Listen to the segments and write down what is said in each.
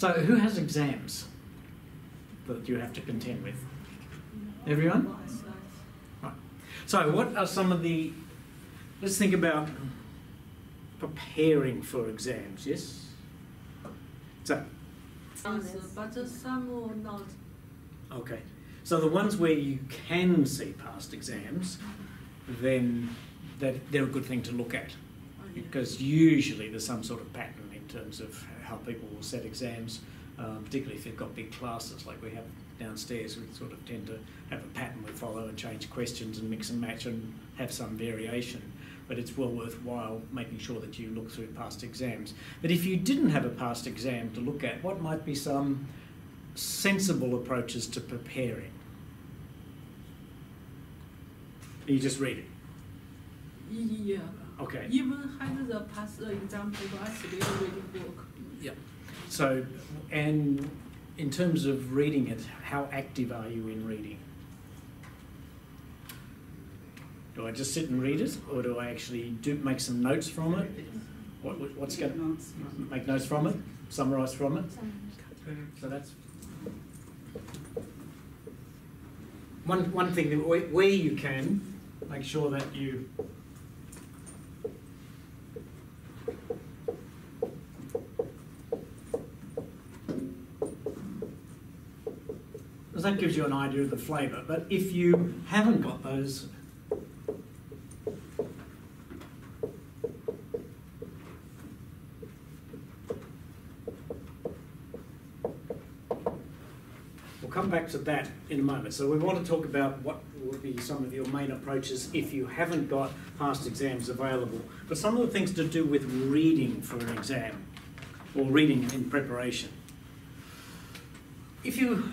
So, who has exams that you have to contend with? Everyone? Right. So, what are some of the. Let's think about preparing for exams, yes? So, but some will not. okay. So, the ones where you can see past exams, then that, they're a good thing to look at. Oh, because usually there's some sort of pattern in terms of how people will set exams, um, particularly if they've got big classes like we have downstairs. We sort of tend to have a pattern we follow and change questions and mix and match and have some variation. But it's well worthwhile making sure that you look through past exams. But if you didn't have a past exam to look at, what might be some sensible approaches to preparing? You just read it. Yeah. Okay. Even had the past exam paper, I still reading book. Yep. So, and in terms of reading it, how active are you in reading? Do I just sit and read it, or do I actually do make some notes from it? What, what- what's going to make notes from it, summarise from it? So that's one one thing that where you can make sure that you because that gives you an idea of the flavour. But if you haven't got those, we'll come back to that in a moment. So we want to talk about what would be some of your main approaches if you haven't got past exams available. But some of the things to do with reading for an exam or reading in preparation. If you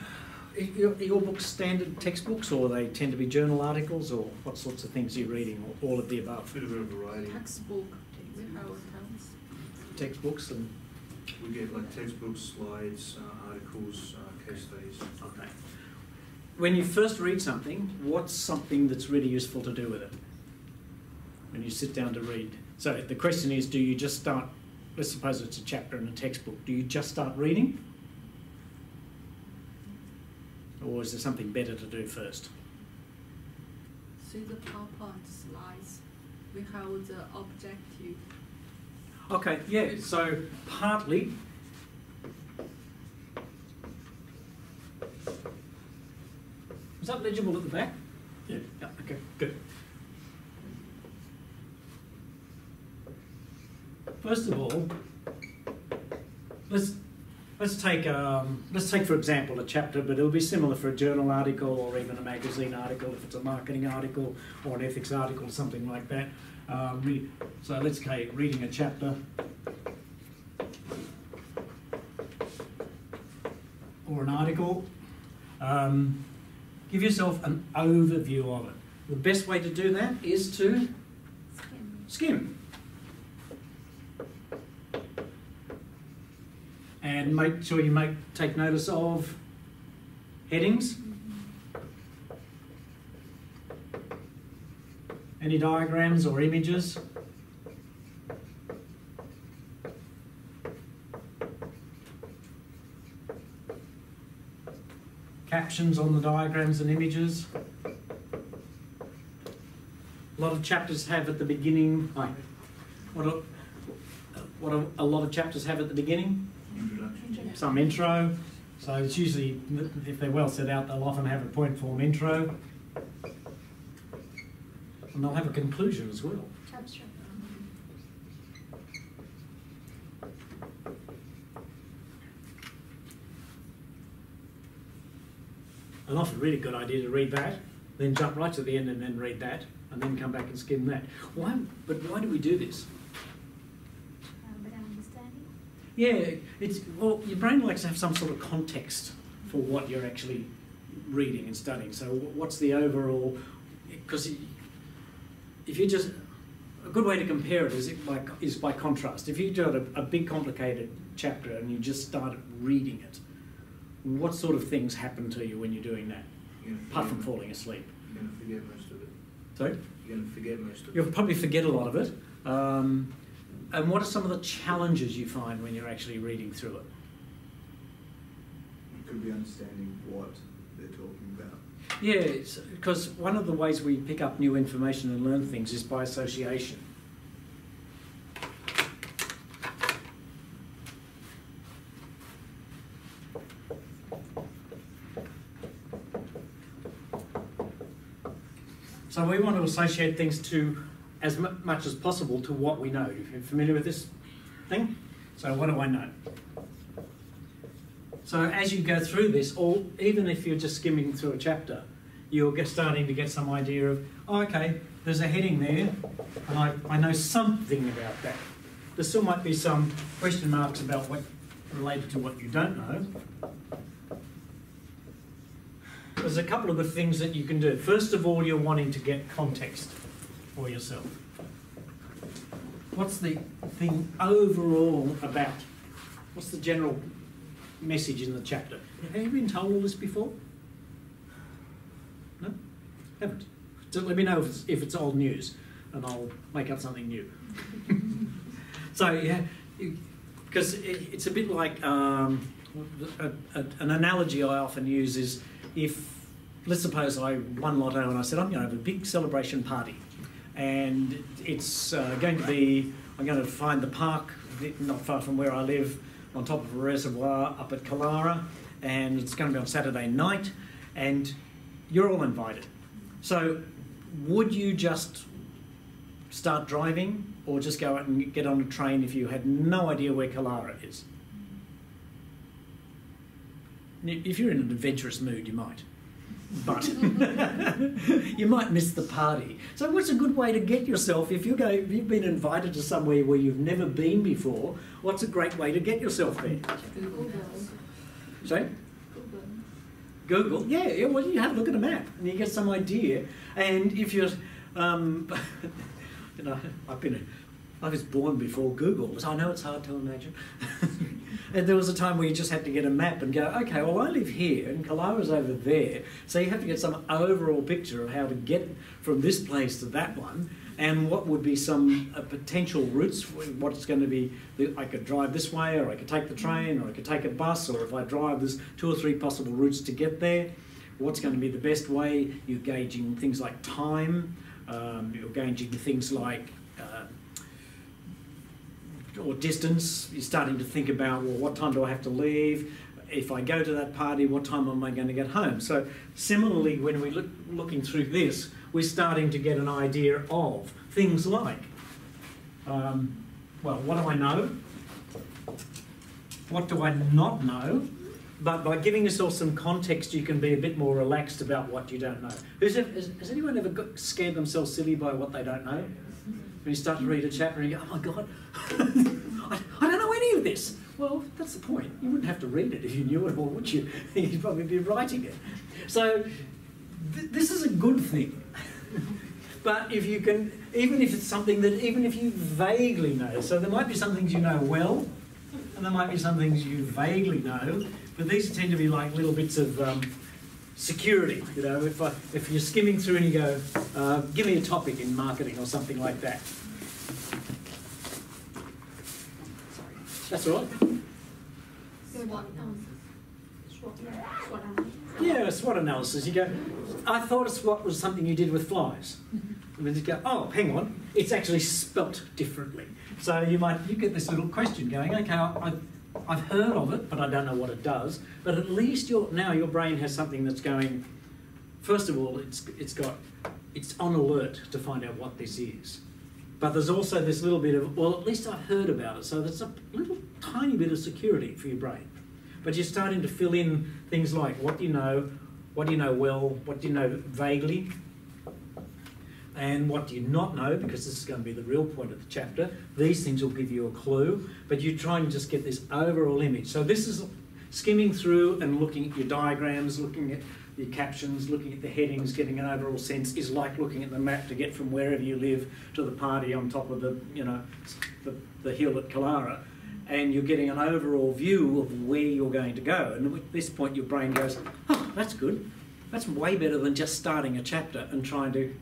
your, are your books standard textbooks, or they tend to be journal articles, or what sorts of things are you reading, or all of the above? Bit of a variety. Textbook, we have tons. Textbooks and We get like textbooks, slides, uh, articles, uh, case studies. okay. When you first read something, what's something that's really useful to do with it? When you sit down to read. So the question is, do you just start? Let's suppose it's a chapter in a textbook. Do you just start reading, or is there something better to do first? See the PowerPoint slides. We have the objective. Okay, yeah, so partly. Is that legible at the back? Yeah. Yeah, okay, good. First of all, let's let's take um, let's take for example a chapter, but it'll be similar for a journal article or even a magazine article if it's a marketing article or an ethics article, something like that. Um, so let's say reading a chapter or an article. Um, give yourself an overview of it. The best way to do that is to skim. And make sure you make take notice of headings. Any diagrams or images? Captions on the diagrams and images. A lot of chapters have at the beginning. What a, what a, a lot of chapters have at the beginning. Some intro. So it's usually, if they're well set out, they'll often have a point form intro. And they'll have a conclusion as well. An often really good idea to read that, then jump right to the end and then read that, and then come back and skim that. Why? But why do we do this? better understanding. Yeah, it's well, your brain likes to have some sort of context for what you're actually reading and studying. So, what's the overall? Because if you just a good way to compare it is it by is by contrast. If you got a, a big complicated chapter and you just start reading it, what sort of things happen to you when you're doing that? You're Apart from falling asleep. You're gonna forget most of it. Sorry. You're gonna forget most of it. You'll probably forget a lot of it. Um, and what are some of the challenges you find when you're actually reading through it? could be understanding what they're talking about. Yeah, because one of the ways we pick up new information and learn things is by association. So we want to associate things to as mu- much as possible to what we know. You're familiar with this thing? So what do I know? So as you go through this, or even if you're just skimming through a chapter, you're get, starting to get some idea of, oh, okay, there's a heading there, and I, I know something about that. There still might be some question marks about what related to what you don't know. There's a couple of the things that you can do. First of all, you're wanting to get context for yourself. What's the thing overall about? What's the general message in the chapter? Have you been told all this before? No? Haven't. So let me know if it's, if it's old news and I'll make up something new. so, yeah, because it, it's a bit like um, a, a, an analogy I often use is if, let's suppose I won Lotto and I said, I'm going to have a big celebration party. And it's uh, going to be, I'm going to find the park not far from where I live on top of a reservoir up at Killara, and it's going to be on Saturday night, and you're all invited. So, would you just start driving or just go out and get on a train if you had no idea where Killara is? If you're in an adventurous mood, you might. But you might miss the party. So, what's a good way to get yourself if you go? If you've been invited to somewhere where you've never been before, what's a great way to get yourself there? Google. Sorry. Google. Google. Yeah, yeah. Well, you have a look at a map and you get some idea. And if you're, um, you know, I've been, I was born before Google, so I know it's hard to imagine. and there was a time where you just had to get a map and go, okay, well, I live here and Killara's over there, so you have to get some overall picture of how to get from this place to that one. And what would be some uh, potential routes? What's going to be? I could drive this way, or I could take the train, or I could take a bus, or if I drive, there's two or three possible routes to get there. What's going to be the best way? You're gauging things like time. Um, you're gauging things like or distance. You're starting to think about well, what time do I have to leave? If I go to that party, what time am I going to get home? So similarly, when we're look, looking through this, we're starting to get an idea of things like, um, well, what do I know? What do I not know? But by giving yourself some context, you can be a bit more relaxed about what you don't know. Has, anyone ever got, scared themselves silly by what they don't know? When you start to read a chapter and you go, oh my God, I, I don't know any of this. Well, that's the point. You wouldn't have to read it if you knew it, or would you? You'd probably be writing it. So, th- this is a good thing. but if you can, even if it's something that, even if you vaguely know, so there might be some things you know well, and there might be some things you vaguely know, but these tend to be like little bits of um, security. You know, if, I, if you're skimming through and you go, uh, give me a topic in marketing or something like that. That's all right. SWOT analysis. SWOT, SWOT analysis. Yeah, a SWOT analysis. You go, I thought a SWOT was something you did with flies. And then you go, oh, hang on, it's actually spelt differently. So you might you get this little question going, okay, I, I've heard of it, but I don't know what it does. But at least your now your brain has something that's going. First of all, it's it's got it's on alert to find out what this is. But there's also this little bit of well, at least I've heard about it. So there's a little tiny bit of security for your brain. But you're starting to fill in things like what do you know, what do you know well, what do you know vaguely, and what do you not know, because this is going to be the real point of the chapter. These things will give you a clue, but you try and just get this overall image. So this is skimming through and looking at your diagrams, looking at your captions, looking at the headings, getting an overall sense is like looking at the map to get from wherever you live to the party on top of the, you know, the, the hill at Killara. And you're getting an overall view of where you're going to go. And at this point, your brain goes, oh, that's good. That's way better than just starting a chapter and trying to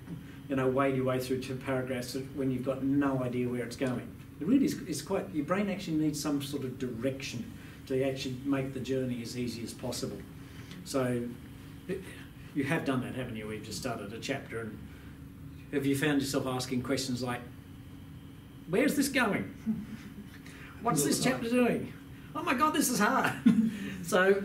you know, wade your way through two paragraphs when you've got no idea where it's going. It really is, is quite, your brain actually needs some sort of direction to actually make the journey as easy as possible. So you have done that, haven't you? We've just started a chapter, and have you found yourself asking questions like, "Where's this going? What's this chapter doing? Oh my God, this is hard." so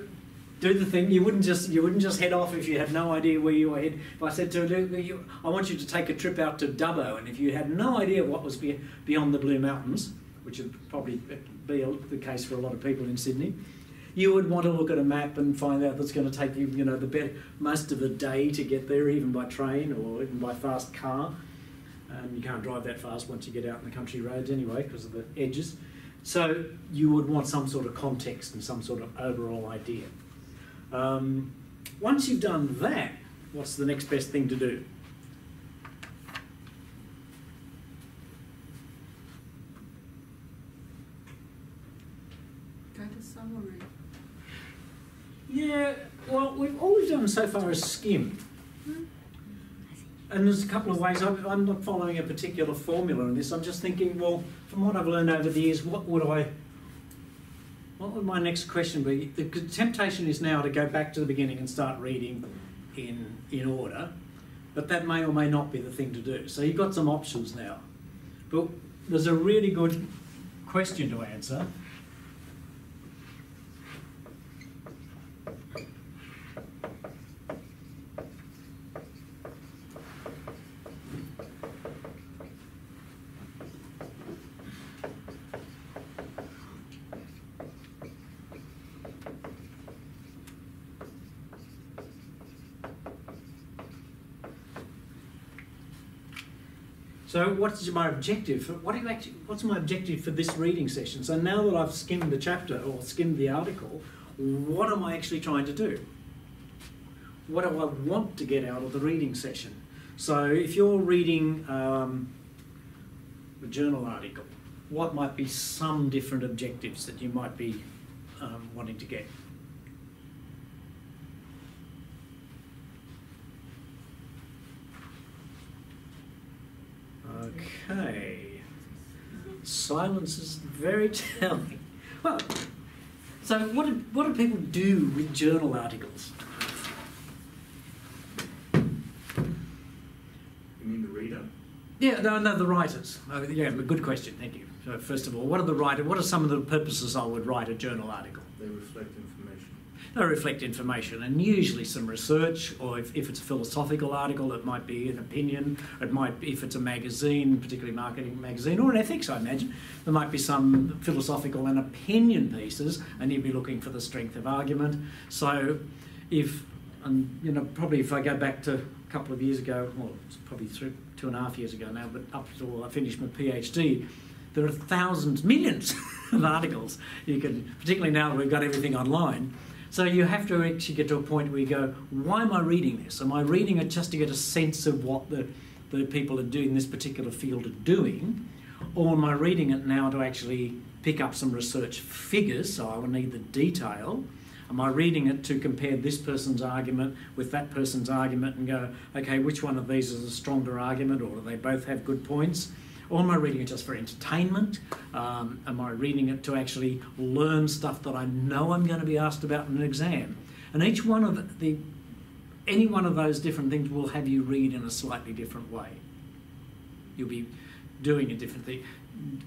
do the thing. You wouldn't just you wouldn't just head off if you had no idea where you were headed. If I said to you, "I want you to take a trip out to Dubbo," and if you had no idea what was beyond the Blue Mountains, which would probably be the case for a lot of people in Sydney, you would want to look at a map and find out that's going to take you, you know, the best, most of the day to get there, even by train or even by fast car. Um, you can't drive that fast once you get out in the country roads anyway because of the edges. So you would want some sort of context and some sort of overall idea. Um, once you've done that, what's the next best thing to do? Get a summary. Yeah, well, we've always done so far is skim. Hmm? And there's a couple of ways. I'm, I'm not following a particular formula in this. I'm just thinking, well, from what I've learned over the years, what would I, what would my next question be? The temptation is now to go back to the beginning and start reading in in order, but that may or may not be the thing to do. So you've got some options now. But there's a really good question to answer. So, what's my objective? What do you actually? What's my objective for this reading session? So now that I've skimmed the chapter or skimmed the article, what am I actually trying to do? What do I want to get out of the reading session? So, if you're reading um, a journal article, what might be some different objectives that you might be um, wanting to get? Okay. Silence is very telling. Well, so what do, what do people do with journal articles? You mean the reader? Yeah, no, no, the writers. Oh, yeah, good question. Thank you. So first of all, what are the writer? What are some of the purposes I would write a journal article? They reflect information. They reflect information and usually some research, or if, if it's a philosophical article, it might be an opinion. It might if it's a magazine, particularly marketing magazine, or an ethics, I imagine, there might be some philosophical and opinion pieces, and you'd be looking for the strength of argument. So, if, and you know, probably if I go back to a couple of years ago, well, it's probably three, two and a half years ago now, but up until I finished my PhD, there are thousands, millions of articles. You can, particularly now that we've got everything online. So you have to actually get to a point where you go, why am I reading this? Am I reading it just to get a sense of what the, the people are doing in this particular field are doing? Or am I reading it now to actually pick up some research figures, so I will need the detail? Am I reading it to compare this person's argument with that person's argument and go, okay, which one of these is a stronger argument, or do they both have good points? Or am I reading it just for entertainment? Um, am I reading it to actually learn stuff that I know I'm going to be asked about in an exam? And each one of the, any one of those different things will have you read in a slightly different way. You'll be doing a different thing,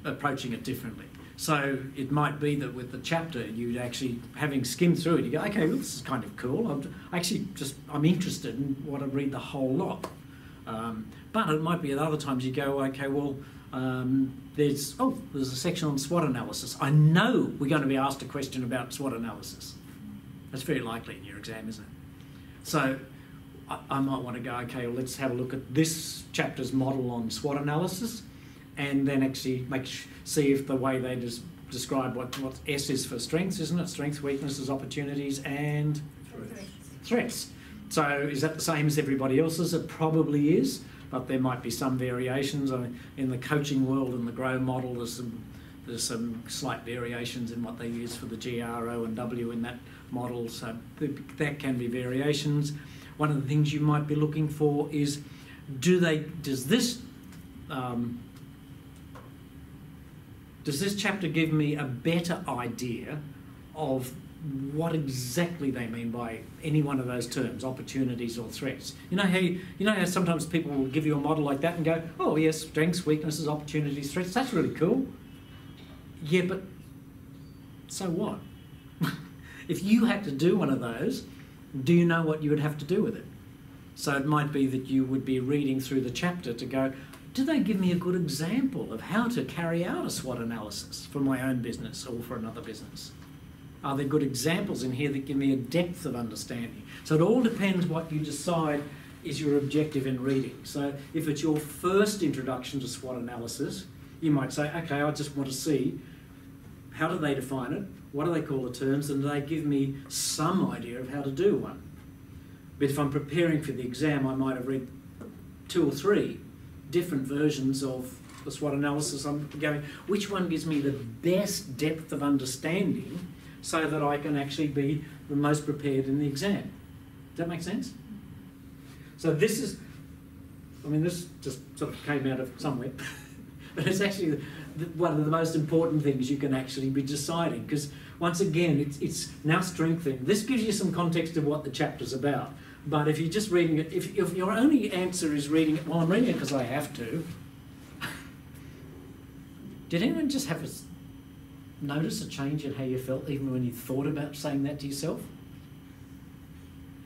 approaching it differently. So it might be that with the chapter, you'd actually, having skimmed through it, you go, okay, well, this is kind of cool. I'm actually just, I'm interested and want to read the whole lot. Um, but it might be at other times you go, okay, well, um, there's oh, there's a section on SWOT analysis. I know we're going to be asked a question about SWOT analysis. That's very likely in your exam, isn't it? So I, I might want to go, okay, well, let's have a look at this chapter's model on SWOT analysis, and then actually make see if the way they just describe what what S is for strengths, isn't it? Strengths, weaknesses, opportunities, and Threats. threats. So is that the same as everybody else's? It probably is, but there might be some variations. I mean, in the coaching world and the GROW model, there's some there's some slight variations in what they use for the GRO and W in that model. So th- that can be variations. One of the things you might be looking for is, do they does this um, does this chapter give me a better idea of what exactly they mean by any one of those terms, opportunities or threats. You know how you, you know how sometimes people will give you a model like that and go, oh yes, strengths, weaknesses, opportunities, threats. That's really cool. Yeah, but so what? if you had to do one of those, do you know what you would have to do with it? So it might be that you would be reading through the chapter to go, do they give me a good example of how to carry out a SWOT analysis for my own business or for another business? Are there good examples in here that give me a depth of understanding? So it all depends what you decide is your objective in reading. So if it's your first introduction to SWOT analysis, you might say, okay, I just want to see how do they define it, what do they call the terms, and do they give me some idea of how to do one. But if I'm preparing for the exam, I might have read two or three different versions of the SWOT analysis. I'm going, which one gives me the best depth of understanding so that I can actually be the most prepared in the exam. Does that make sense? So this is, I mean, this just sort of came out of somewhere, but it's actually one of the most important things you can actually be deciding because once again, it's, it's now strengthening. This gives you some context of what the chapter's about. But if you're just reading it, if, if your only answer is reading it, well, I'm reading it because I have to. Did anyone just have a notice a change in how you felt even when you thought about saying that to yourself?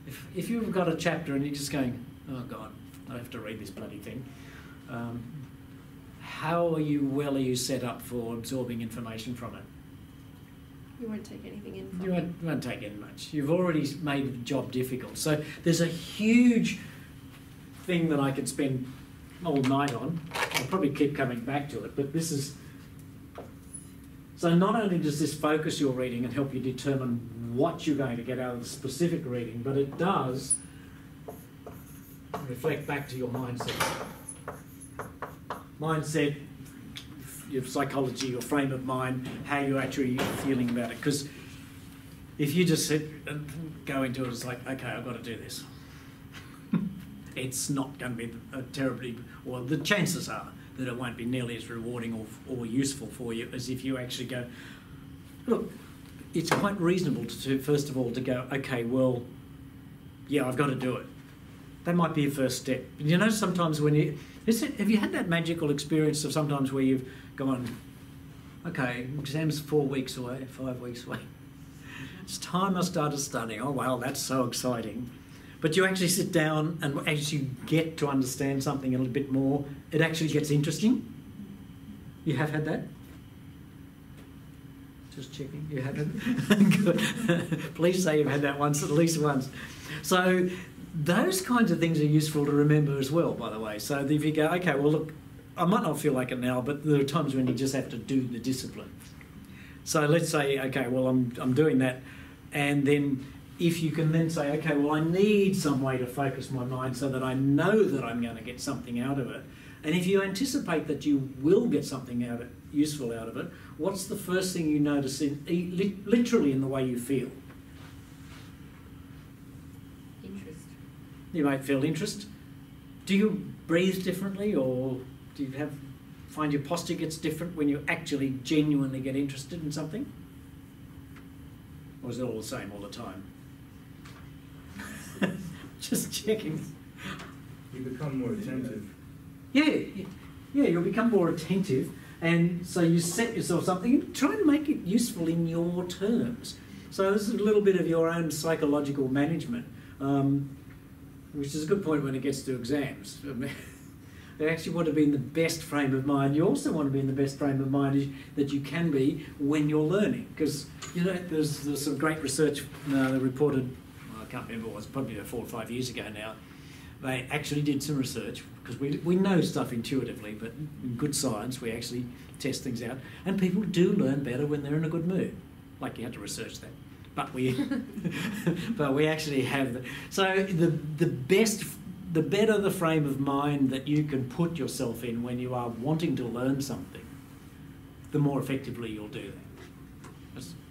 If, if you've got a chapter and you're just going, oh God, I have to read this bloody thing, um, how are you, well are you set up for absorbing information from it? You won't take anything in from You won't, you won't take in much. You've already made the job difficult. So there's a huge thing that I could spend all night on. I'll probably keep coming back to it, but this is. So not only does this focus your reading and help you determine what you're going to get out of the specific reading, but it does reflect back to your mindset. Mindset, your psychology, your frame of mind, how you're actually feeling about it. Because if you just sit and go into it, it's like, okay, I've got to do this. it's not going to be terribly, well, the chances are that it won't be nearly as rewarding or, or useful for you as if you actually go, look, it's quite reasonable to, first of all to go, okay, well, yeah, I've got to do it. That might be a first step. You know, sometimes when you, is it, have you had that magical experience of sometimes where you've gone, okay, exam's four weeks away, five weeks away. It's time I started studying. Oh, wow, that's so exciting. But you actually sit down and as you get to understand something a little bit more, it actually gets interesting. You have had that? Just checking. You haven't? Good. Please say you've had that once, at least once. So those kinds of things are useful to remember as well, by the way. So if you go, okay, well, look, I might not feel like it now, but there are times when you just have to do the discipline. So let's say, okay, well, I'm, I'm doing that. And then if you can then say, okay, well, I need some way to focus my mind so that I know that I'm going to get something out of it. And if you anticipate that you will get something out of it, useful out of it, what's the first thing you notice in literally in the way you feel? Interest. You might feel interest. Do you breathe differently, or do you have find your posture gets different when you actually genuinely get interested in something? Or is it all the same all the time? Just checking. You become more attentive. Yeah, yeah, you'll become more attentive, and so you set yourself something and try and make it useful in your terms. So this is a little bit of your own psychological management, um, which is a good point when it gets to exams. They actually want to be in the best frame of mind. You also want to be in the best frame of mind that you can be when you're learning, because you know there's, there's some great research uh, reported. I can't remember. It was probably about four or five years ago now they actually did some research because we, we know stuff intuitively, but in good science, we actually test things out. And people do learn better when they're in a good mood. Like you had to research that. But we, but we actually have. The, so the, the best, the better the frame of mind that you can put yourself in when you are wanting to learn something, the more effectively you'll do that.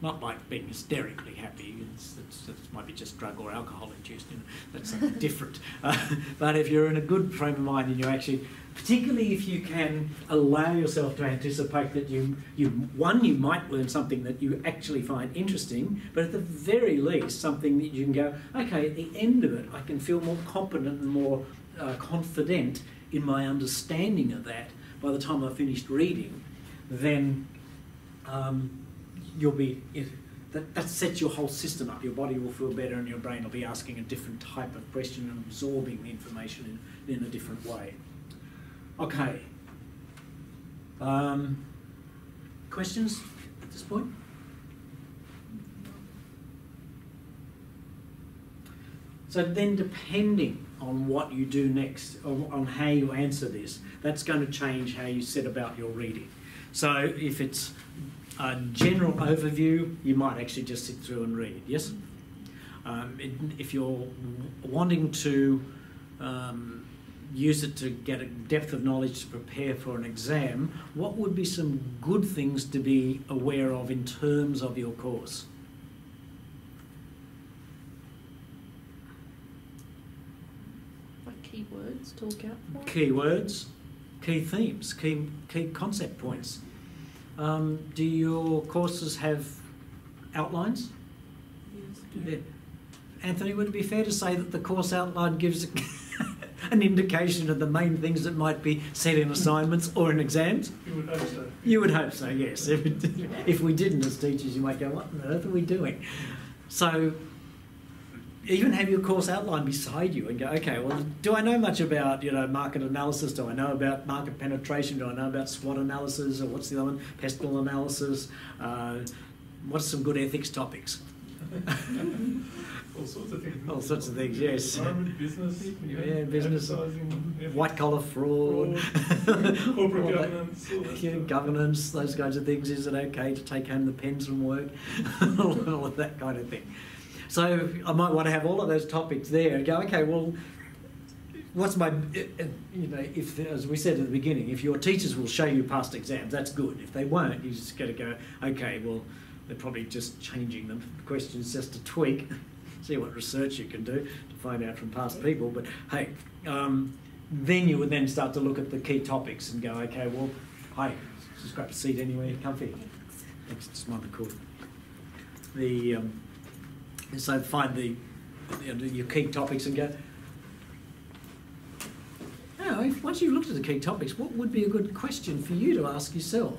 Not like being hysterically happy. It's, it's, it might be just drug or alcohol induced. You know, that's something different. Uh, but if you're in a good frame of mind and you actually, particularly if you can allow yourself to anticipate that you, you one, you might learn something that you actually find interesting, but at the very least, something that you can go, okay, at the end of it, I can feel more competent and more uh, confident in my understanding of that by the time I've finished reading, then um, you'll be that, that sets your whole system up. Your body will feel better, and your brain will be asking a different type of question and absorbing the information in, in a different way. Okay. Um, questions at this point? So then, depending on what you do next, on how you answer this, that's going to change how you set about your reading. So if it's a general overview, you might actually just sit through and read. Yes. Um, it, if you're wanting to um, use it to get a depth of knowledge to prepare for an exam, what would be some good things to be aware of in terms of your course? Like keywords to look out for. Keywords, key themes, key, key concept points. Um, do your courses have outlines? Yes. Yeah. Anthony, would it be fair to say that the course outline gives an indication of the main things that might be said in assignments or in exams? You would hope so. You would hope so, yes. If, it, if we didn't as teachers, you might go, what on earth are we doing? So, even have your course outline beside you and go, okay, well, do I know much about, you know, market analysis? Do I know about market penetration? Do I know about SWOT analysis? Or what's the other one? Pestle analysis? Uh, what's some good ethics topics? All sorts of things. All sorts of things, yes. Business. Yeah, business, white collar fraud, Fraud, corporate governance, Yeah, governance, those kinds of things. Is it okay to take home the pens from work? all of that kind of thing. So I might want to have all of those topics there and go, okay, well, what's my, you know, if, as we said at the beginning, if your teachers will show you past exams, that's good. If they won't, you just got to go, okay, well, they're probably just changing them. The questions just to tweak, see what research you can do to find out from past people. But hey, um, then you would then start to look at the key topics and go, okay, well, hey, just grab a seat anywhere, comfy. Thanks, it's mother cool. The um, and so find the you know, your key topics and go. Now, if, once you've looked at the key topics, what would be a good question for you to ask yourself?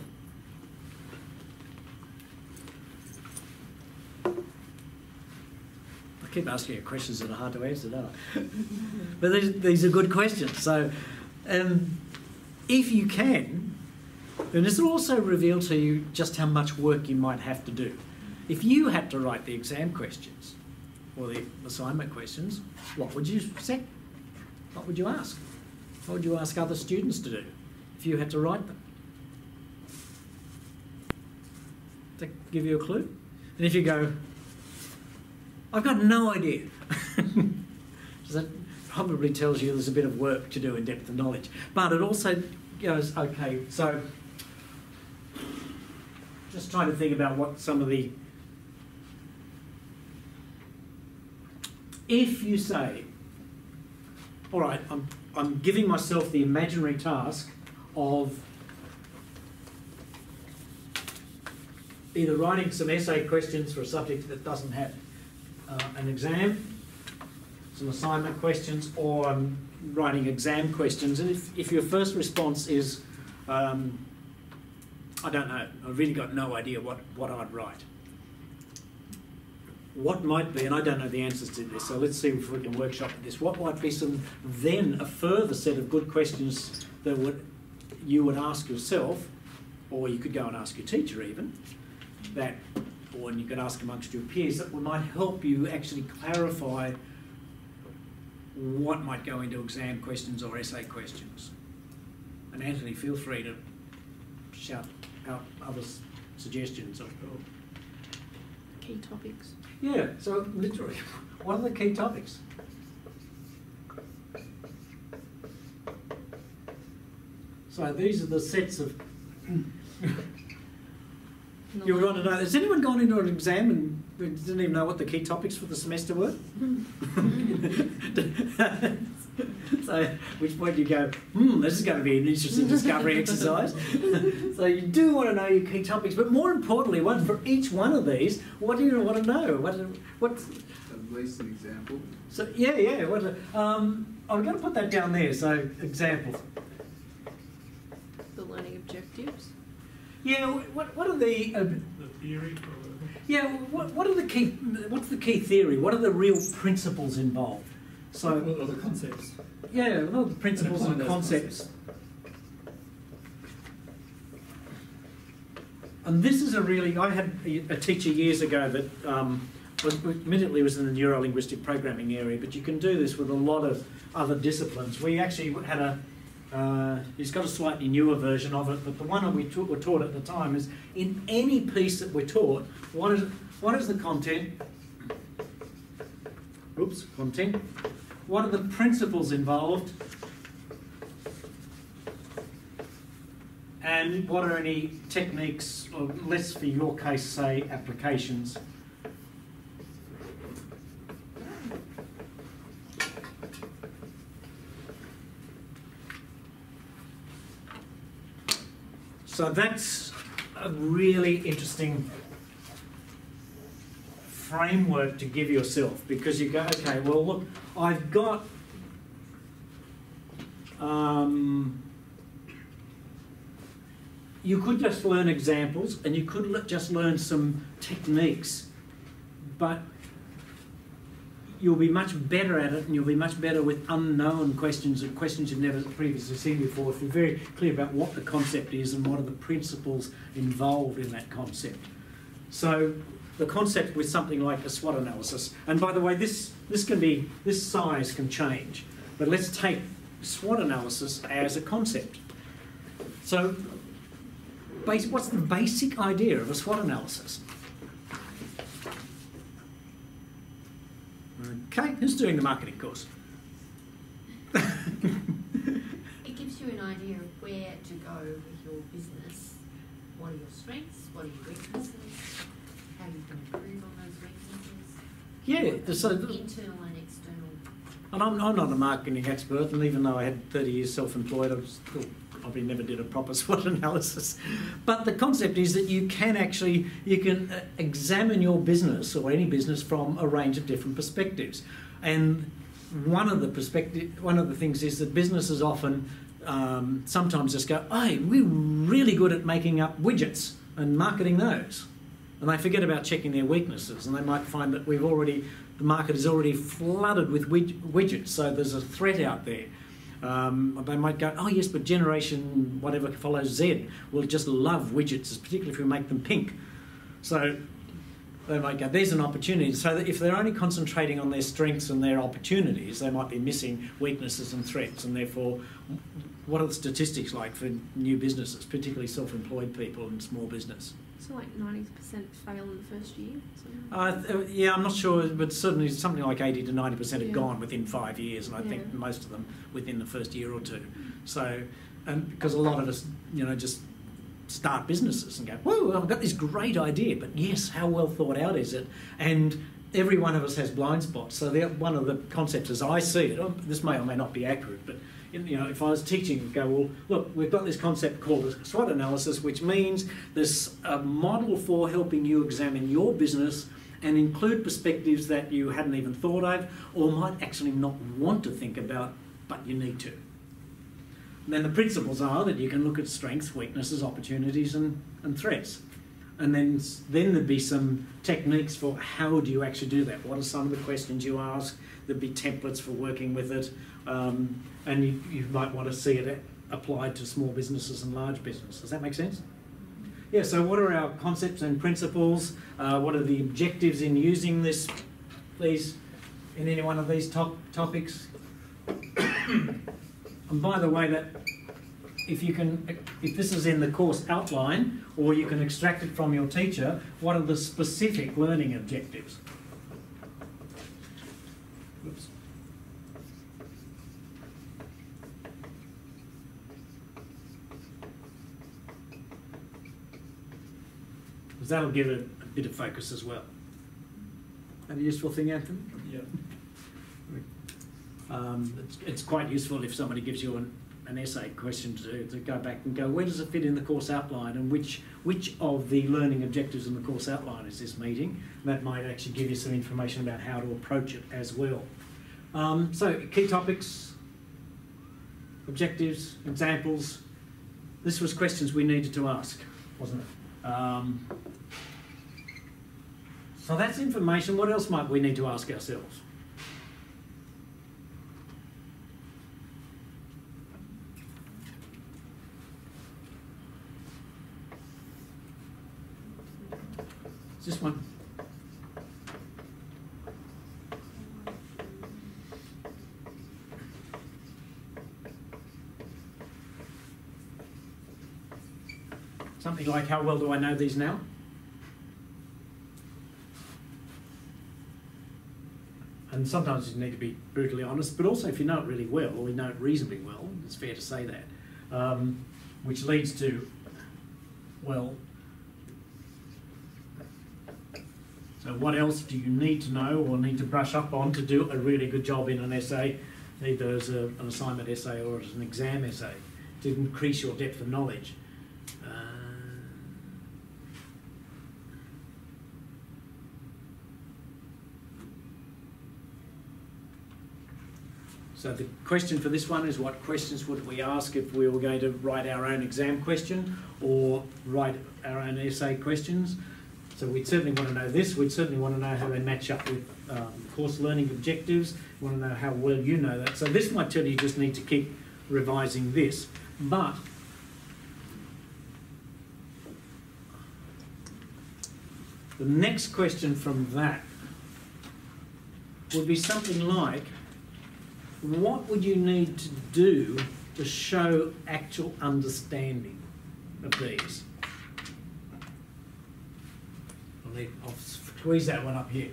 I keep asking you questions that are hard to answer, don't I? but these, these are good questions. So, um, if you can, then this will also reveal to you just how much work you might have to do. If you had to write the exam questions or the assignment questions, what would you say? What would you ask? What would you ask other students to do if you had to write them? To give you a clue? And if you go, I've got no idea. that probably tells you there's a bit of work to do in depth of knowledge. But it also goes, okay, so just trying to think about what some of the. If you say, all right, I'm, I'm giving myself the imaginary task of either writing some essay questions for a subject that doesn't have uh, an exam, some assignment questions, or um, writing exam questions. And if, if your first response is, um, I don't know, I've really got no idea what, what I'd write. What might be, and I don't know the answers to this, so let's see if we can workshop this. What might be some then a further set of good questions that would you would ask yourself, or you could go and ask your teacher even, that or you could ask amongst your peers that might help you actually clarify what might go into exam questions or essay questions. And Anthony, feel free to shout out other suggestions. Of, Key topics. Yeah, so literally, what are the key topics? So these are the sets of You would want to know, has anyone gone into an exam and didn't even know what the key topics for the semester were? so, at which point you go, hmm, this is going to be an interesting discovery exercise. so you do want to know your key topics, but more importantly, what for each one of these, what do you want to know? What, what, At least an example. so yeah, yeah. What, um, I'm going to put that down there. So example. The learning objectives. Yeah. What, what are the uh, The theory for yeah? What, what are the key? What's the key theory? What are the real principles involved? So the, the concepts. yeah, are the principles and applying those concepts? And this is a really, I had a teacher years ago that um, was, admittedly was in the neuro-linguistic programming area, but you can do this with a lot of other disciplines. We actually had a, uh, he's got a slightly newer version of it, but the one that we were taught at the time is in any piece that we're taught, what is, what is the content? Oops, content. What are the principles involved? And what are any techniques, or less for your case, say, applications? So that's a really interesting framework to give yourself because you go, okay, well, look, I've got. Um, you could just learn examples and you could just learn some techniques, but you'll be much better at it and you'll be much better with unknown questions and questions you've never previously seen before if you're very clear about what the concept is and what are the principles involved in that concept. So the concept with something like a SWOT analysis, and by the way, this, this can be, this size can change, but let's take SWOT analysis as a concept. So bas- what's the basic idea of a SWOT analysis? Okay, who's doing the marketing course? It gives you an idea of where to go with your business. What are your strengths? What are your weaknesses? How you can improve on those weaknesses. yeah, the- so Internal and external. And I'm, I'm not a marketing expert, and even though I had 30 years self-employed, I still probably never did a proper SWOT analysis. But the concept is that you can actually you can uh, examine your business or any business from a range of different perspectives. And one of the perspective, one of the things is that businesses often um, sometimes just go, "Hey, we're really good at making up widgets and marketing those." And they forget about checking their weaknesses, and they might find that we've already the market is already flooded with widg- widgets, so there's a threat out there. Um, they might go, oh yes, but generation whatever follows Z will just love widgets, particularly if we make them pink. So they might go, there's an opportunity. So if they're only concentrating on their strengths and their opportunities, they might be missing weaknesses and threats, and therefore, what are the statistics like for new businesses, particularly self-employed people and small business? So like ninety percent fail in the first year. Uh, yeah, I'm not sure, but certainly something like 80 to 90 percent have Yeah. gone within five years, and I think most of them within the first year or two. So, and because a lot of us, you know, just start businesses and go, "Whoa, I've got this great idea," but yes, how well thought out is it? And every one of us has blind spots. So, one of the concepts, as I see it, oh, this may or may not be accurate, but you know, if I was teaching, go, well, look, we've got this concept called a SWOT analysis, which means there's a model for helping you examine your business and include perspectives that you hadn't even thought of or might actually not want to think about, but you need to. And then the principles are that you can look at strengths, weaknesses, opportunities, and, and threats. And then, then there'd be some techniques for how do you actually do that? What are some of the questions you ask? There'd be templates for working with it. Um, and you, you might want to see it applied to small businesses and large businesses. Does that make sense? Yeah, so what are our concepts and principles? Uh, what are the objectives in using this, please, in any one of these top topics? and by the way, that if you can, if this is in the course outline, or you can extract it from your teacher, what are the specific learning objectives? Oops. Because that'll give it a bit of focus as well. That a useful thing, Anthony? Yeah. Um, it's, it's quite useful if somebody gives you an, an essay question to, to go back and go, where does it fit in the course outline and which, which of the learning objectives in the course outline is this meeting? That might actually give you some information about how to approach it as well. Um, so, key topics, objectives, examples. This was questions we needed to ask, wasn't it? Um, so that's information. What else might we need to ask ourselves? This one. Something like, how well do I know these now? And sometimes you need to be brutally honest, but also if you know it really well, or you know it reasonably well, it's fair to say that. Um, which leads to, well, so what else do you need to know or need to brush up on to do a really good job in an essay, either as a, an assignment essay or as an exam essay, to increase your depth of knowledge? Uh, So the question for this one is what questions would we ask if we were going to write our own exam question or write our own essay questions? So we'd certainly want to know this. We'd certainly want to know how they match up with um, course learning objectives. We want to know how well you know that. So this might tell you you just need to keep revising this. But the next question from that would be something like, what would you need to do to show actual understanding of these? I'll, squeeze that one up here.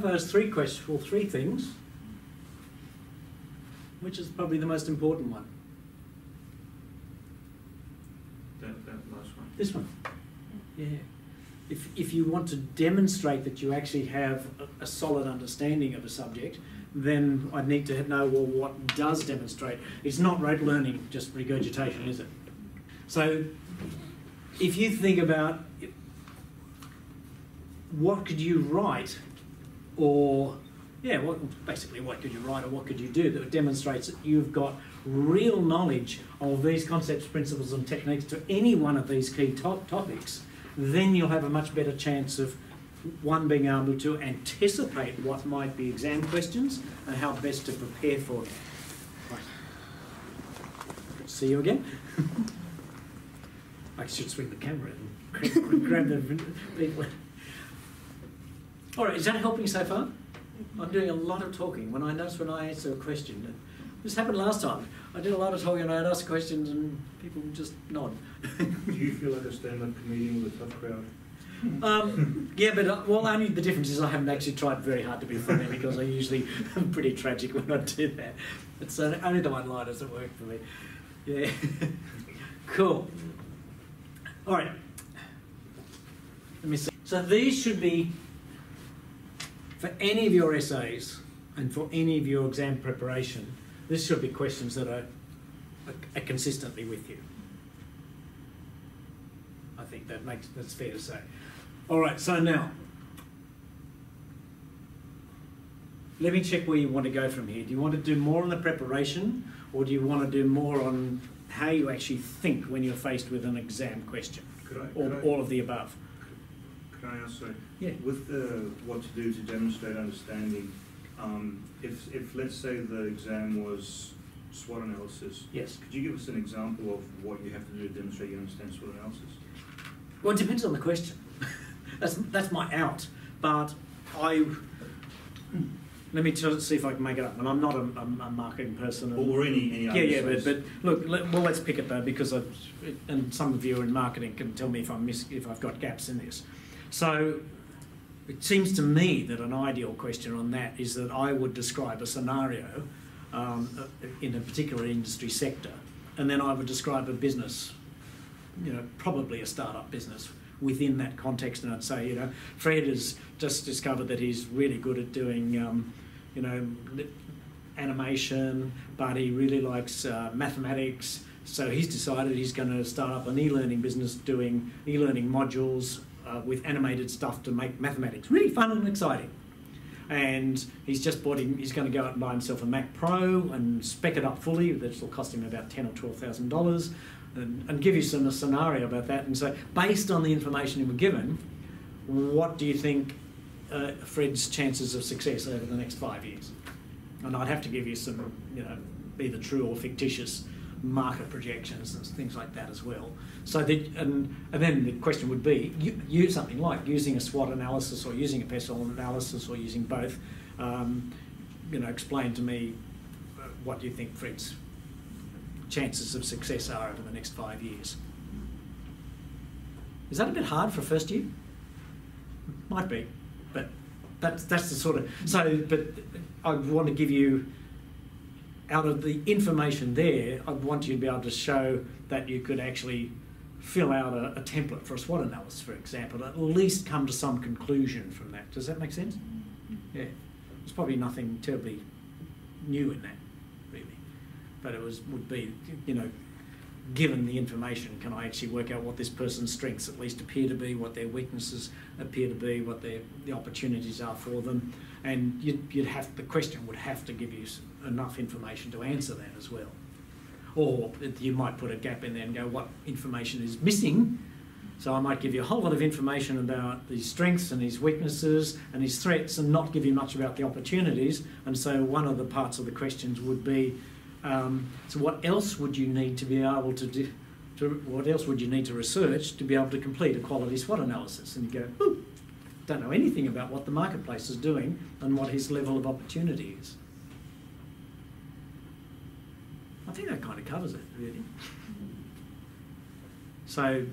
Have those three questions, well, three things. Which is probably the most important one? That, that last one. This one. Yeah. If, if you want to demonstrate that you actually have a, a solid understanding of a subject, then I need to know well what does demonstrate. It's not rote learning, just regurgitation, is it? So if you think about what could you write or yeah, what, basically what could you write or what could you do that demonstrates that you've got real knowledge of these concepts, principles and techniques to any one of these key top topics, then you'll have a much better chance of one being able to anticipate what might be exam questions and how best to prepare for them. Right. See you again. I should swing the camera and grab the people. All right, is that helping so far? I'm doing a lot of talking. When I notice when I answer a question, this happened last time. I did a lot of talking and I'd ask questions and people would just nod. Do you feel like a stand-up comedian with a tough crowd? um, yeah, but uh, well, only the difference is I haven't actually tried very hard to be funny because I usually am pretty tragic when I do that. It's uh, only the one-liners that work for me. Yeah, cool. All right. Let me see. So these should be for any of your essays and for any of your exam preparation. This should be questions that are, are, are consistently with you. I think that makes that's fair to say. All right, so now let me check where you want to go from here. Do you want to do more on the preparation, or do you want to do more on how you actually think when you're faced with an exam question, Could I, or I, all of the above? could I ask, sorry, Yeah. with the what to do to demonstrate understanding, um, if, if, let's say the exam was SWOT analysis, Yes. could you give us an example of what you have to do to demonstrate you understand SWOT analysis? Well, it depends on the question. that's that's my out. But I let me just see if I can make it up. And I'm not a, a, a marketing person. Or, or any, any yeah, other yeah, but, but look, let, well, let's pick it though because I've, and some of you in marketing can tell me if I'm miss, if I've got gaps in this. So it seems to me that an ideal question on that is that I would describe a scenario um, in a particular industry sector, and then I would describe a business, you know, probably a startup business within that context, and I'd say, you know, Fred has just discovered that he's really good at doing, um, you know, animation, but he really likes uh, mathematics. So he's decided he's going to start up an e-learning business doing e-learning modules uh, with animated stuff to make mathematics really fun and exciting. And he's just bought him. He's going to go out and buy himself a Mac Pro and spec it up fully. This will cost him about ten or twelve thousand dollars, and, and give you some a scenario about that. And so, based on the information you were given, what do you think uh, Fred's chances of success over the next five years? And I'd have to give you some, you know, either true or fictitious market projections and things like that as well. So that, and, and then the question would be, use something like using a SWOT analysis or using a PESTEL analysis or using both. Um, you know, explain to me uh, what you think Fred's chances of success are over the next five years. Is that a bit hard for a first year? Might be, but that's that's the sort of so. But I want to give you out of the information there. I'd want you to be able to show that you could actually fill out a, a template for a SWOT analysis, for example. At least come to some conclusion from that. Does that make sense? Yeah, there's probably nothing terribly new in that, really. But it was would be you know given the information, can I actually work out what this person's strengths at least appear to be, what their weaknesses appear to be, what their the opportunities are for them, and you'd, you'd have the question would have to give you enough information to answer that as well. Or you might put a gap in there and go, what information is missing? So I might give you a whole lot of information about his strengths and his weaknesses and his threats, and not give you much about the opportunities. And so one of the parts of the questions would be, um, so what else would you need to be able to do? To, what else would you need to research to be able to complete a quality SWOT analysis? And you go, "Ooh, don't know anything about what the marketplace is doing and what his level of opportunity is. I think that kind of covers it, really. So,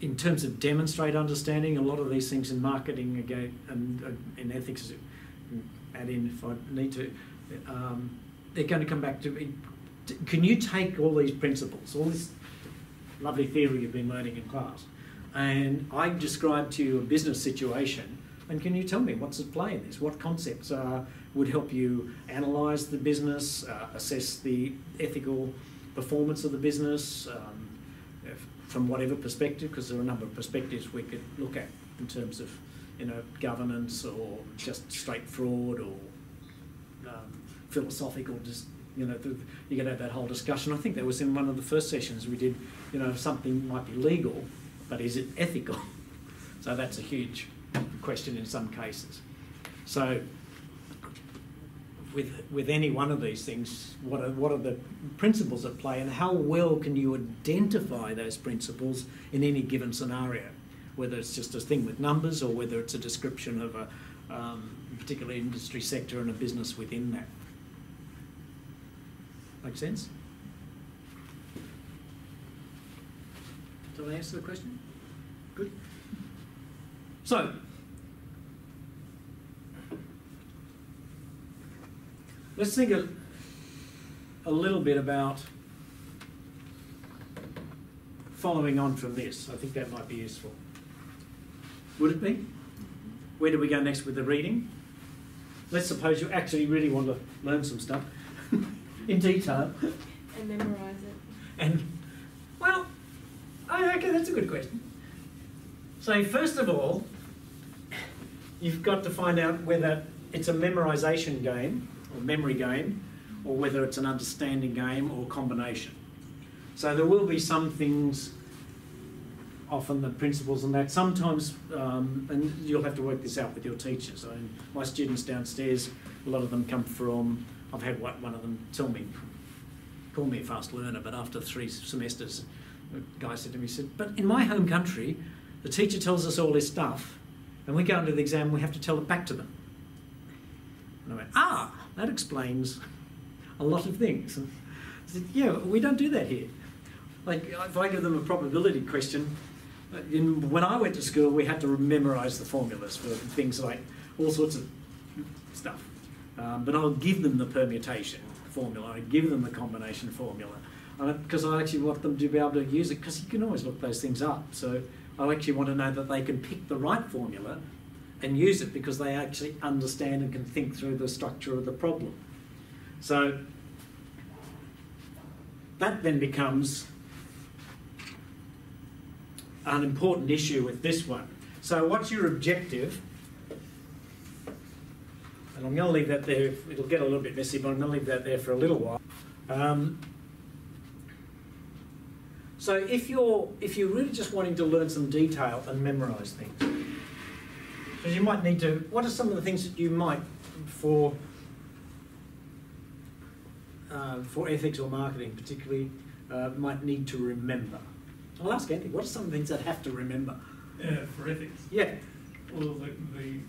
in terms of demonstrate understanding, a lot of these things in marketing again and uh, in ethics, add in if I need to, um, they're going to come back to me. Can you take all these principles, all this lovely theory you've been learning in class, and I describe to you a business situation, and can you tell me what's at play in this? What concepts uh, would help you analyse the business, uh, assess the ethical performance of the business um, from whatever perspective? Because there are a number of perspectives we could look at in terms of, you know, governance or just straight fraud or um, philosophical. Just you know, you could have that whole discussion. I think that was in one of the first sessions we did. You know, something might be legal, but is it ethical? So that's a huge question in some cases. So with with any one of these things, what are what are the principles at play, and how well can you identify those principles in any given scenario? Whether it's just a thing with numbers, or whether it's a description of a um, particular industry sector and a business within that. Make sense? Did I answer the question? Good. So, let's think a, a little bit about following on from this. I think that might be useful. Would it be? Where do we go next with the reading? Let's suppose you actually really want to learn some stuff in detail. And memorise it. And, well, okay, that's a good question. So, first of all, you've got to find out whether it's a memorization game or memory game or whether it's an understanding game or combination. So, there will be some things, often the principles and that. Sometimes, um, and you'll have to work this out with your teachers. I mean, my students downstairs, a lot of them come from, I've had one of them tell me call me a fast learner, but after three semesters, a guy said to me, he said, but in my home country, the teacher tells us all this stuff, and we go into the exam, we have to tell it back to them. And I went, ah, that explains a lot of things. I said, yeah, we don't do that here. Like, if I give them a probability question, uh, in, when I went to school, we had to memorise the formulas for things like all sorts of stuff. Um, but I'll give them the permutation formula, I give them the combination formula, because I actually want them to be able to use it, because you can always look those things up. So I actually want to know that they can pick the right formula and use it because they actually understand and can think through the structure of the problem. So that then becomes an important issue with this one. So what's your objective? And I'm going to leave that there. It'll get a little bit messy, but I'm going to leave that there for a little while. Um, so if you're if you're really just wanting to learn some detail and memorise things, because you might need to. What are some of the things that you might for uh, for ethics or marketing, particularly, uh, might need to remember? I'll ask Andy. What are some things that have to remember? Yeah, for ethics. Yeah. Well, the, the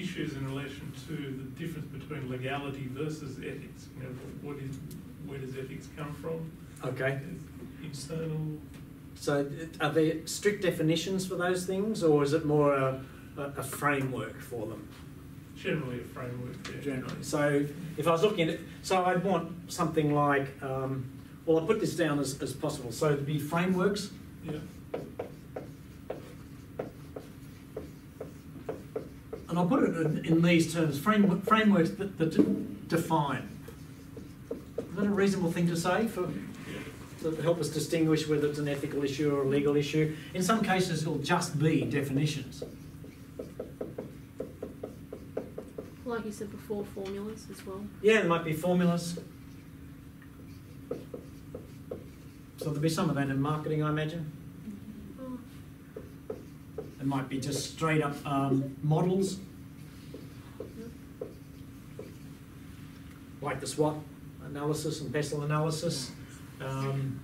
issues in relation to the difference between legality versus ethics. You know, what is, where does ethics come from? Okay. Is Internal. So are there strict definitions for those things, or is it more a, a, framework for them? Generally a framework. Yeah. generally. So if I was looking at it, so I'd want something like, um, well, I'll put this down as, as possible. So there'd be frameworks. Yeah. And I'll put it in, in these terms, framework, frameworks that, that define. Is that a reasonable thing to say for. To help us distinguish whether it's an ethical issue or a legal issue? In some cases, it'll just be definitions. Like you said before, formulas as well. Yeah, there might be formulas. So there'll be some of that in marketing, I imagine. Oh, It might be just straight up um, models, like the SWOT analysis and PESTEL analysis. Um,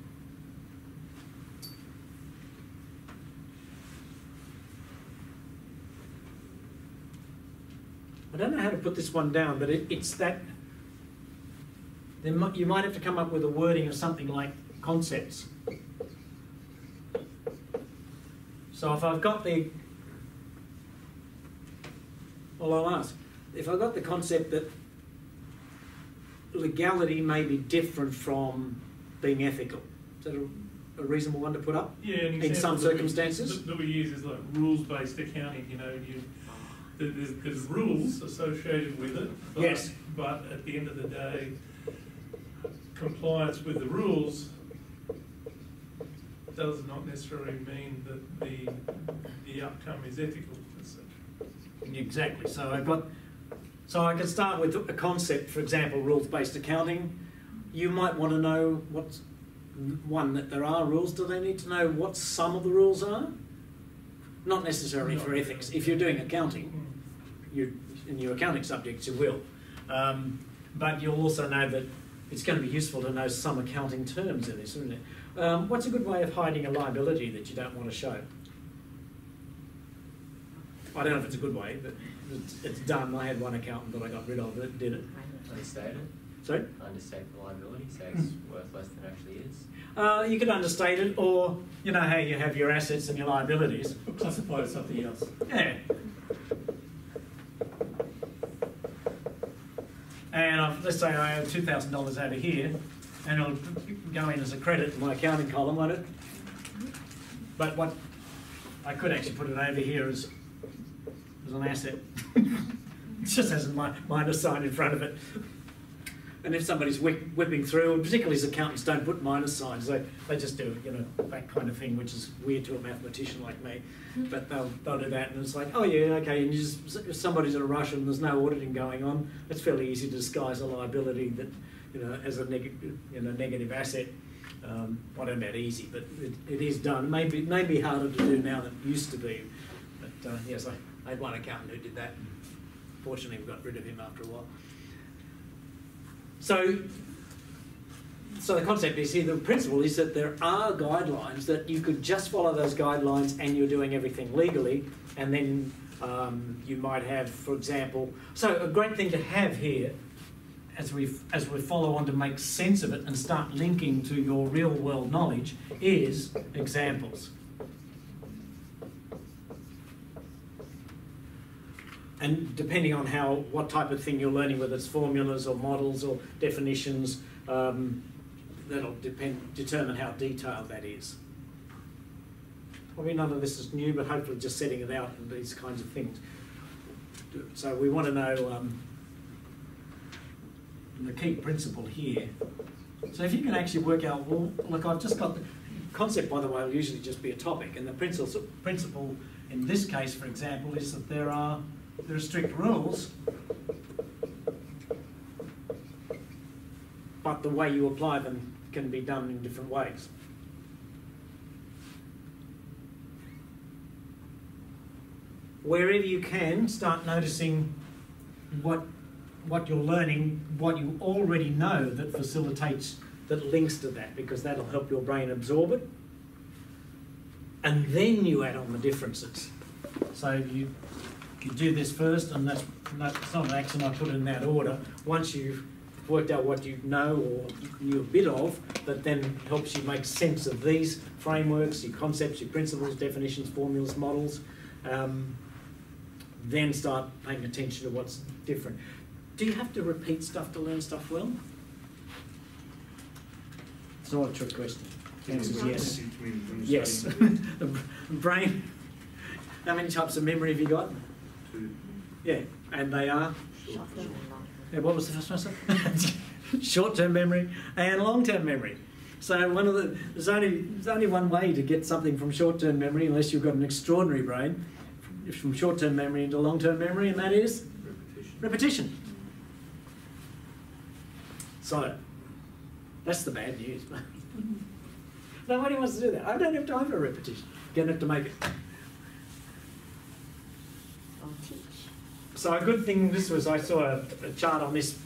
I don't know how to put this one down, but it, it's that. Might, you might have to come up with a wording of something like concepts. So if I've got the, well, I'll ask, if I've got the concept that legality may be different from being ethical, is that a, a reasonable one to put up? Yeah, In some circumstances? That, that we use is like rules-based accounting, you know, you, there's, there's rules associated with it. but- Yes. But at the end of the day, compliance with the rules does not necessarily mean that the, the outcome is ethical. Exactly. So I've got, so I can start with a concept, for example, rules-based accounting. You might want to know what's one that there are rules. Do they need to know what some of the rules are? Not necessarily for ethics. If you're doing accounting, you in your accounting subjects you will, um, but you'll also know that it's going to be useful to know some accounting terms in this, isn't it? Um, what's a good way of hiding a liability that you don't want to show? I don't know if it's a good way, but it's, done. I had one accountant that I got rid of that did it. Understated. So Understate the liability, so it's worth less than it actually is. uh, you could understate it, or you know how you have your assets and your liabilities. Or classify as something else. Yeah. And I've, let's say I owe two thousand dollars over here, and it'll go in as a credit in my accounting column, won't it? But what I could actually put it over here as as an asset. it just has a minus sign in front of it. And if somebody's whip, whipping through, and particularly as accountants don't put minus signs, they, they just do, you know, that kind of thing, which is weird to a mathematician like me. But they'll, they'll do that, and it's like, oh yeah, okay, and you just, if somebody's in a rush and there's no auditing going on, it's fairly easy to disguise a liability that, you know, as a negative, you know, negative asset. Um, I don't know about easy, but it, it is done. Maybe it may be harder to do now than it used to be. But uh, yes, I, I had one accountant who did that. And fortunately, we got rid of him after a while. So so the concept is here, the principle is that there are guidelines that you could just follow those guidelines and you're doing everything legally, and then um, you might have, for example, so a great thing to have here as we as we follow on to make sense of it and start linking to your real world knowledge is examples. And depending on how what type of thing you're learning, whether it's formulas or models or definitions, um, that'll depend determine how detailed that is. Probably none of this is new, but hopefully just setting it out and these kinds of things. So we want to know um, the key principle here. So if you can actually work out, well, look, I've just got the concept, by the way, will usually just be a topic, and the principle, principle in this case, for example, is that there are there are strict rules, but the way you apply them can be done in different ways. Wherever you can, start noticing what what you're learning, what you already know that facilitates, that links to that, because that'll help your brain absorb it. And then you add on the differences. So you, you do this first, and that's not, it's not an accident I put in that order. Once you've worked out what you know or knew a bit of, that then helps you make sense of these frameworks, your concepts, your principles, definitions, formulas, models. Um, then start paying attention to what's different. Do you have to repeat stuff to learn stuff well? It's not a trick question. The answer is yes. Yes. the brain. How many types of memory have you got? Two. Yeah, and they are. Yeah, what was the first one? sir? Short-term memory and long-term memory. So one of the there's only there's only one way to get something from short-term memory, unless you've got an extraordinary brain, from short-term memory into long-term memory, and that is Repetition. repetition. So, that's the bad news. Nobody wants to do that. I don't have time for repetition. Going to have to make it. I'll teach. So a good thing, this was, I saw a, a chart on this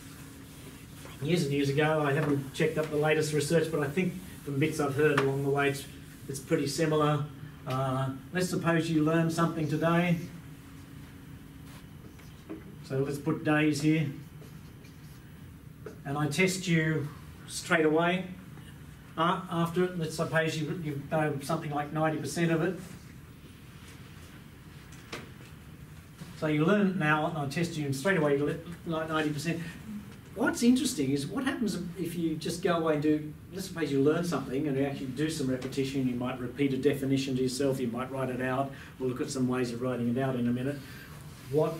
years and years ago. I haven't checked up the latest research, but I think from bits I've heard along the way, it's, it's pretty similar. Uh, let's suppose you learn something today. So let's put days here. And I test you straight away. Uh, after it, let's suppose you, you know something like 90% of it. So you learn now, and I test you, straight away like 90%. What's interesting is what happens if you just go away and do, let's suppose you learn something and you actually do some repetition, you might repeat a definition to yourself, you might write it out, we'll look at some ways of writing it out in a minute. What,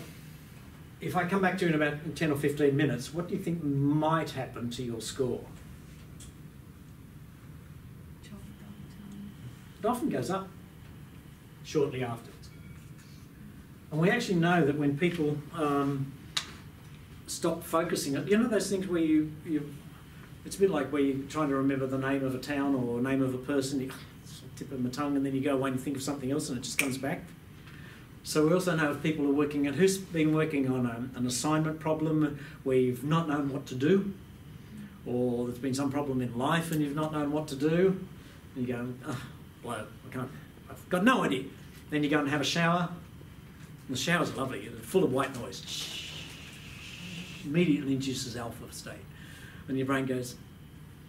if I come back to you in about 10 or 15 minutes, what do you think might happen to your score? It often goes up shortly afterwards. And we actually know that when people um, stop focusing, you know those things where you, you, it's a bit like where you're trying to remember the name of a town or name of a person, you tip of my tongue, and then you go away and think of something else and it just comes back. So we also know if people are working, and who's been working on a, an assignment problem where you've not known what to do, or there's been some problem in life and you've not known what to do, and you go, oh, blow, I can't, I've got no idea. Then you go and have a shower, and the shower's lovely, it's full of white noise. Immediately induces alpha state. And your brain goes,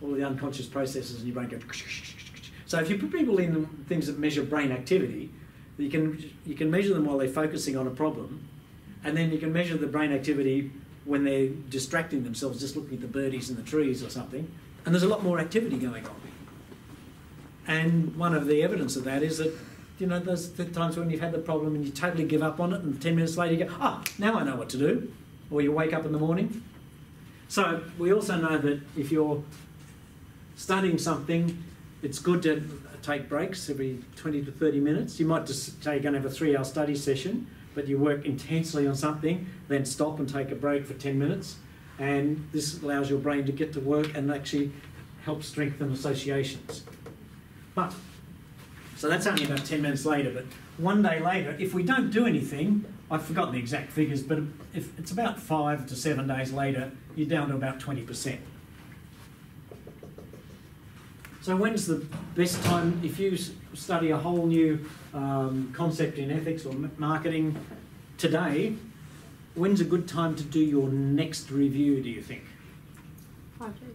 all the unconscious processes in your brain go. So if you put people in things that measure brain activity, you can, you can measure them while they're focusing on a problem, and then you can measure the brain activity when they're distracting themselves, just looking at the birdies in the trees or something, and there's a lot more activity going on. And one of the evidence of that is that you know, there's the times when you've had the problem and you totally give up on it, and 10 minutes later you go, ah, oh, now I know what to do. Or you wake up in the morning. So we also know that if you're studying something, it's good to take breaks every 20 to 30 minutes. You might just say you're going to have a three hour study session, but you work intensely on something, then stop and take a break for 10 minutes. And this allows your brain to get to work and actually help strengthen associations. But so that's only about 10 minutes later. But one day later, if we don't do anything, I've forgotten the exact figures, but if it's about five to seven days later, you're down to about 20%. So when's the best time, if you study a whole new um, concept in ethics or marketing today, when's a good time to do your next review, do you think? Five days.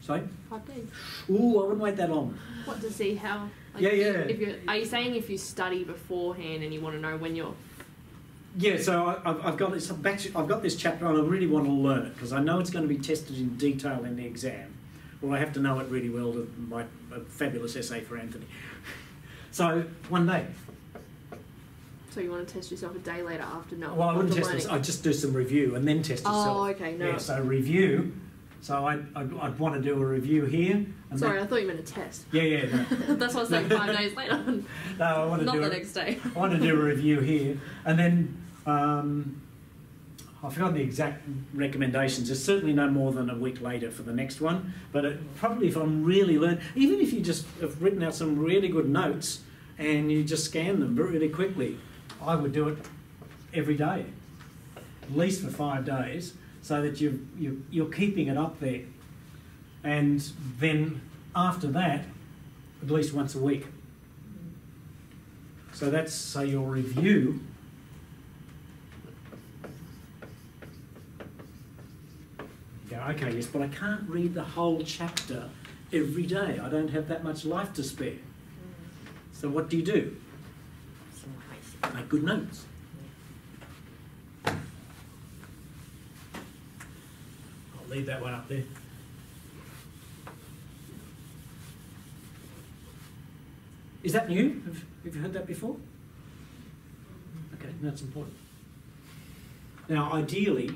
Sorry? Five days. Ooh, I wouldn't wait that long. What to see how? Yeah, if you- yeah. If you're, are you saying if you study beforehand and you want to know when you're Yeah, so I, I've, I've got this. I've got this chapter, and I really want to learn it because I know it's going to be tested in detail in the exam, or I have to know it really well to write a fabulous essay for Anthony. So one day. so you want to test yourself a day later after no Well, I wouldn't test this. I'd just do some review and then test oh, yourself. Oh, okay, no. Yeah, so review. So I'd, I'd, I'd want to do a review here. And Sorry, I thought you meant a test. yeah, yeah. No, That's what I was saying. Five days later, no I want to not do the it. next day. I want to do a review here, and then um, I forgot the exact recommendations. It's certainly no more than a week later for the next one. But it, probably if I'm really learn, even if you just have written out some really good notes and you just scan them really quickly, I would do it every day, at least for five days, so that you you you're keeping it up there, and then after that, at least once a week. So that's so your review. Yeah, okay, yes, but I can't read the whole chapter every day. I don't have that much life to spare. So what do you do? Make good notes. I'll leave that one up there. Is that new? Have, have you heard that before? Okay, that's important. Now, ideally,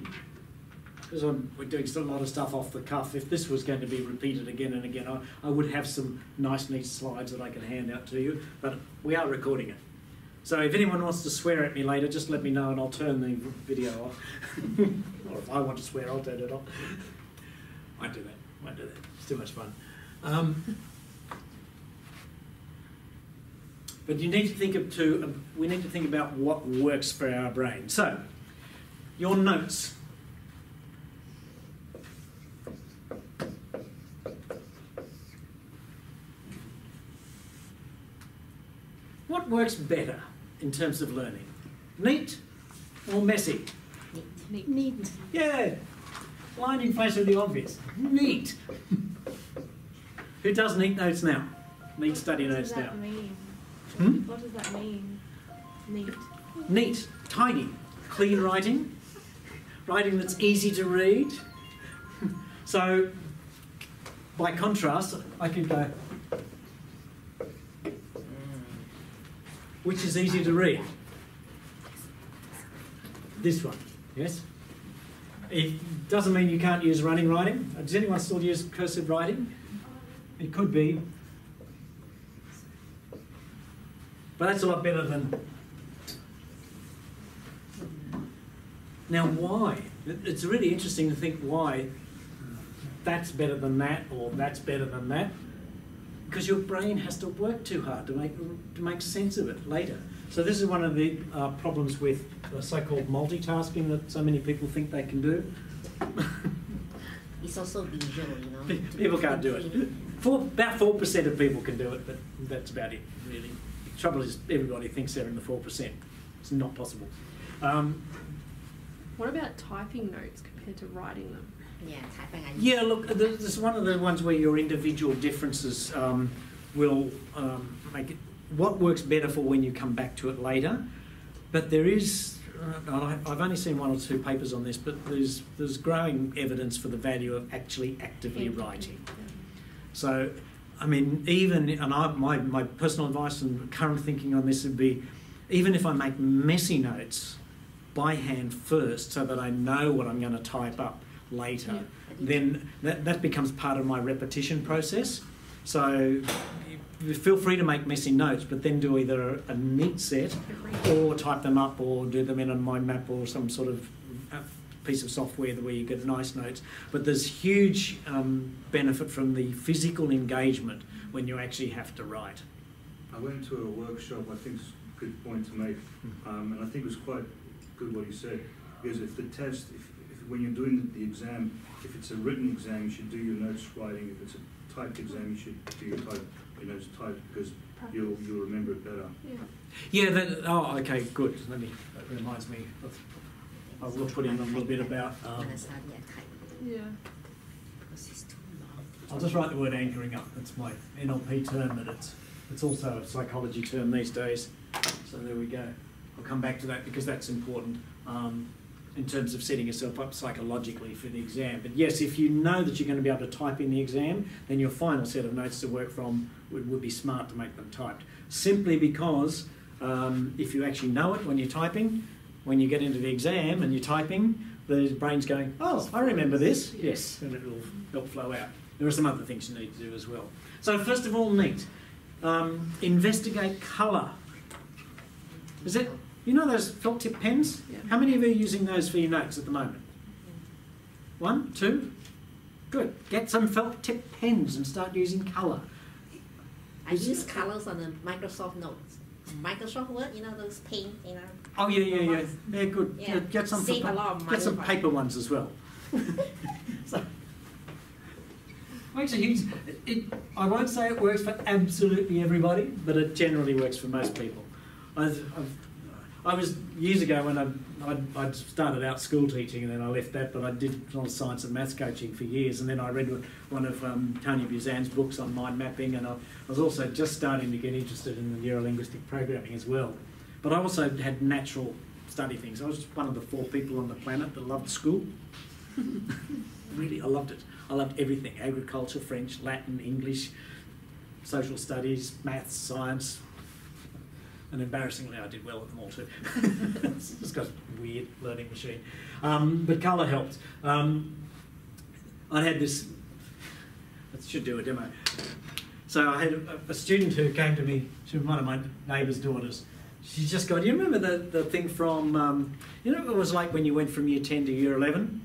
because we're doing a lot of stuff off the cuff, if this was going to be repeated again and again, I, I would have some nice, neat slides that I can hand out to you, but we are recording it. So if anyone wants to swear at me later, just let me know and I'll turn the video off. or if I want to swear, I'll turn it off. Won't do that. Won't do that. It's too much fun. Um, but you need to think of two. We need to think about what works for our brain. So, your notes. What works better in terms of learning? Neat or messy? Neat. Neat. Yeah, blinding face of the obvious. Neat. Who does neat notes now? Neat study what notes does that now. mean? Hmm? What does that mean? Neat. Neat, tidy, clean writing, writing that's easy to read. So, by contrast, I could go, which is easy to read? This one, yes? It doesn't mean you can't use running writing. Does anyone still use cursive writing? It could be. But that's a lot better than Now, why? It's really interesting to think why that's better than that or that's better than that. Because your brain has to work too hard to make, to make sense of it later. So, this is one of the uh, problems with the so called multitasking that so many people think they can do. It's also visual, you know. Pe- people can't do it. Four, about 4% of people can do it, but that's about it, really. The trouble is, everybody thinks they're in the 4%. It's not possible. Um, What about typing notes compared to writing them? Yeah, typing and Yeah, look, there's there's one of the ones where your individual differences um, will um, make it. What works better for when you come back to it later, but there is. Uh, I've only seen one or two papers on this, but there's there's growing evidence for the value of actually actively writing. So, I mean, even and I, my my personal advice and current thinking on this would be, even if I make messy notes by hand first, so that I know what I'm going to type up later, Yeah. then that, that becomes part of my repetition process. So feel free to make messy notes, but then do either a neat set or type them up or do them in a mind map or some sort of uh, piece of software where you get nice notes. But there's huge um, benefit from the physical engagement when you actually have to write. I went to a workshop, I think it's a good point to make, um, and I think it was quite good what he said, because if the test, if, if when you're doing the exam, if it's a written exam, you should do your notes writing, if it's a typed exam, you should do your type, you know, it's typed because you'll, you'll remember it better. Yeah. Yeah, that, oh, okay, good. Let me, that reminds me. of- I will put in a little bit about, um, Yeah. I'll just write the word anchoring up. That's my NLP term, but it's, it's also a psychology term these days. So there we go. I'll come back to that because that's important um, in terms of setting yourself up psychologically for the exam. But yes, if you know that you're going to be able to type in the exam, then your final set of notes to work from would, would be smart to make them typed. Simply because um, if you actually know it when you're typing, when you get into the exam and you're typing, the brain's going, oh, I remember this. Yes, and it'll help flow out. There are some other things you need to do as well. So first of all, neat. Um, investigate colour. Is it, you know those felt tip pens? Yeah. How many of you are using those for your notes at the moment? One, two? Good. Get some felt tip pens and start using colour. I use colors on the Microsoft Notes. Microsoft Word, you know those paint, you know. Oh yeah, yeah, yeah. They're good. Yeah. Get, get some for Save a lot of get some paper ones as well. so, makes a huge. It, I won't say it works for absolutely everybody, but it generally works for most people. I've, I've, I was years ago when I I'd, I'd started out school teaching and then I left that, but I did a lot of science and maths coaching for years, and then I read one of um, Tony Buzan's books on mind mapping, and I, I was also just starting to get interested in the neurolinguistic programming as well. But I also had natural study things. I was one of the four people on the planet that loved school. really, I loved it. I loved everything agriculture, French, Latin, English, social studies, maths, science. And embarrassingly, I did well at them all too. it's just got a weird learning machine. Um, but colour helped. Um, I had this, I should do a demo. So I had a, a student who came to me, she was one of my neighbour's daughters. She just got, you remember the, the thing from, um, you know, it was like when you went from year 10 to year 11?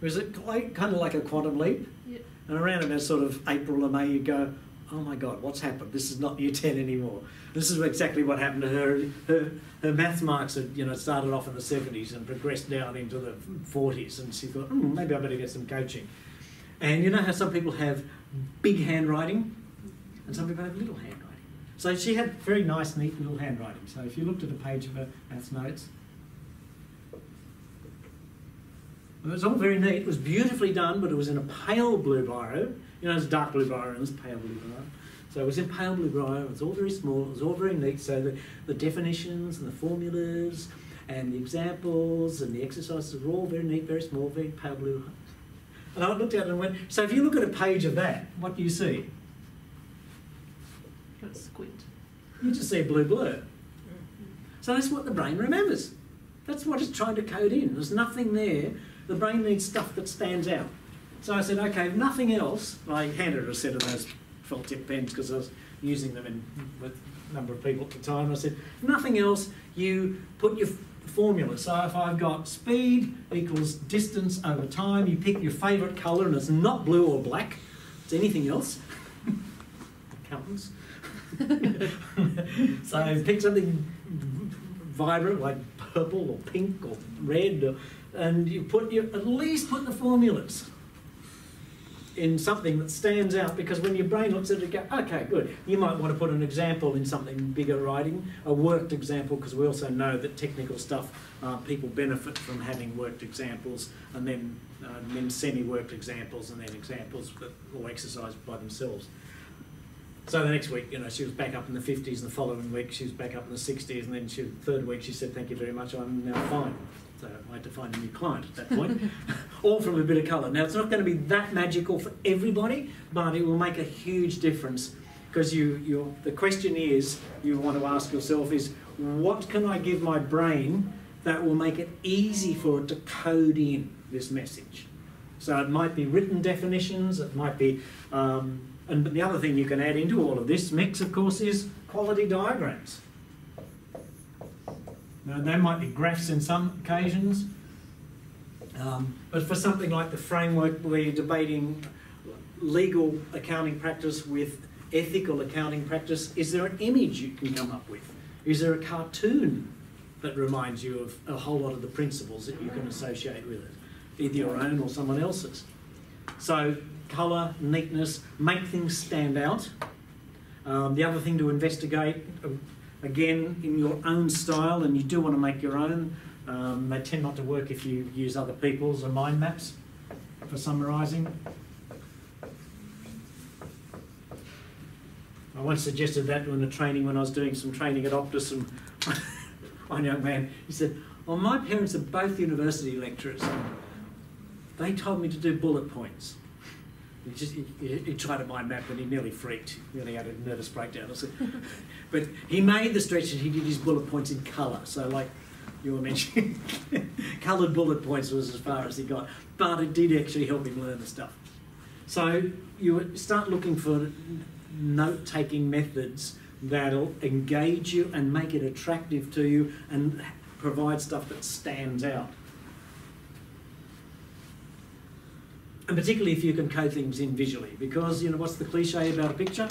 Was it like, kind of like a quantum leap? Yeah. And around about sort of April or May, you go, oh my God, what's happened? This is not year 10 anymore. This is exactly what happened to her. Her, her maths marks had, you know, started off in the 70s and progressed down into the 40s. And she thought, hmm, maybe I better get some coaching. And you know how some people have big handwriting and some people have little handwriting. So she had very nice, neat little handwriting. So if you looked at a page of her maths notes, it was all very neat. It was beautifully done, but it was in a pale blue biro. You know, it's dark blue and it's pale blue biro. So it was in pale blue biro. It was all very small. It was all very neat. So the, the definitions and the formulas and the examples and the exercises were all very neat, very small, very pale blue. And I looked at it and went, so if you look at a page of that, what do you see? Got a squint. You just see a blue blur. So that's what the brain remembers. That's what it's trying to code in. There's nothing there. The brain needs stuff that stands out. So I said, okay, nothing else, I handed her a set of those felt tip pens because I was using them in, with a number of people at the time. I said, nothing else, you put your formula. So if I've got speed equals distance over time, you pick your favourite colour and it's not blue or black, it's anything else. Accountants. so pick something vibrant like purple or pink or red, or, and you put your at least put the formulas in something that stands out because when your brain looks at it, you go, okay, good. You might want to put an example in something bigger writing, a worked example, because we also know that technical stuff, uh, people benefit from having worked examples and then, uh, and then semi-worked examples and then examples that exercised by themselves. So the next week, you know, she was back up in the 50s, and the following week she was back up in the 60s, and then she, third week she said, thank you very much, I'm now fine. So I had to find a new client at that point, all from a bit of colour. Now it's not going to be that magical for everybody, but it will make a huge difference because you, you, the question is, you want to ask yourself is, what can I give my brain that will make it easy for it to code in this message? So it might be written definitions, it might be, um, and the other thing you can add into all of this mix, of course, is quality diagrams. Now, they might be graphs in some occasions, um, but for something like the framework where you're debating legal accounting practice with ethical accounting practice, is there an image you can come up with? Is there a cartoon that reminds you of a whole lot of the principles that you can associate with it, either your own or someone else's? So colour, neatness, make things stand out. Um, the other thing to investigate, uh, again, in your own style, and you do want to make your own. Um, they tend not to work if you use other people's or mind maps for summarising. I once suggested that in a training when I was doing some training at Optus, and one young man he said, "Well, my parents are both university lecturers. They told me to do bullet points." He just he, he, tried a mind map and he nearly freaked, nearly had a nervous breakdown. I said, but he made the stretch and he did his bullet points in colour. So like you were mentioning, coloured bullet points was as far as he got, but it did actually help him learn the stuff. So you start looking for note-taking methods that'll engage you and make it attractive to you and provide stuff that stands out. And particularly if you can code things in visually, because you know what's the cliche about a picture?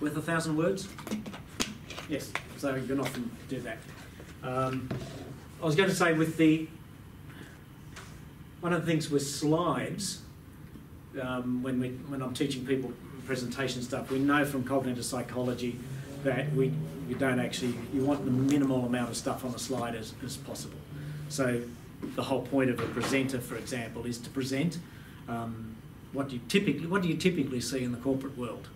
Worth a thousand words. Yes, so you can often do that. Um, I was going to say with the one of the things with slides, um, when we when I'm teaching people presentation stuff, we know from cognitive psychology that we you don't actually you want the minimal amount of stuff on the slide as, as possible. So the whole point of a presenter, for example, is to present um, what do you typically what do you typically see in the corporate world?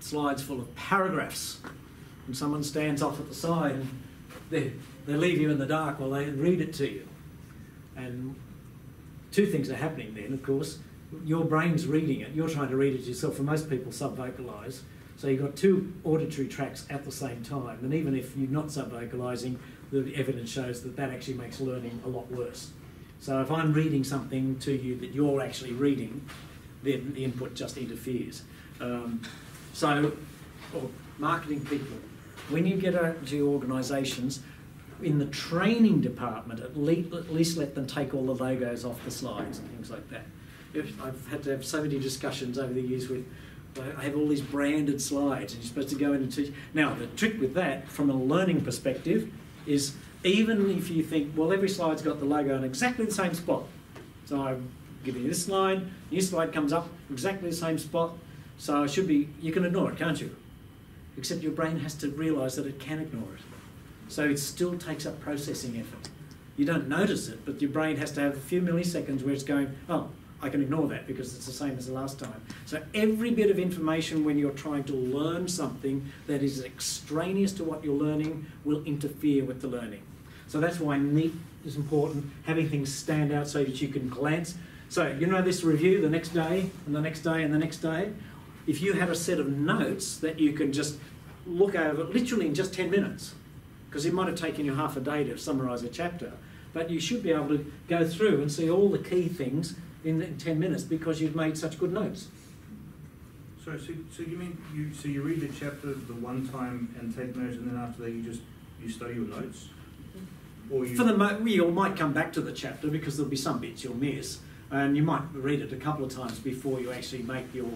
Slides full of paragraphs, and someone stands off at the side and they they leave you in the dark while they read it to you. And two things are happening then, of course. Your brain's reading it, you're trying to read it yourself. For most people, sub vocalise. So you've got two auditory tracks at the same time. And even if you're not sub vocalising, the evidence shows that that actually makes learning a lot worse. So if I'm reading something to you that you're actually reading, then the input just interferes. Um, so, marketing people, when you get out to your organisations, in the training department, at least, at least let them take all the logos off the slides and things like that. I've had to have so many discussions over the years with, I have all these branded slides and you're supposed to go in and teach. Now, the trick with that, from a learning perspective, is even if you think, well, every slide's got the logo in exactly the same spot. So I'm giving you this slide, new slide comes up, exactly the same spot. So I should be, you can ignore it, can't you? Except your brain has to realise that it can ignore it. So it still takes up processing effort. You don't notice it, but your brain has to have a few milliseconds where it's going, oh, I can ignore that because it's the same as the last time. So every bit of information when you're trying to learn something that is extraneous to what you're learning will interfere with the learning. So that's why neat is important, having things stand out so that you can glance. So you know this review the next day and the next day and the next day. If you have a set of notes that you can just look over literally in just 10 minutes, because it might have taken you half a day to summarise a chapter, but you should be able to go through and see all the key things in, in 10 minutes because you've made such good notes. Sorry, so, so you mean you so you read the chapter the one time and take notes, and then after that you just you study your notes, or you For the mo- you might come back to the chapter because there'll be some bits you'll miss, and you might read it a couple of times before you actually make your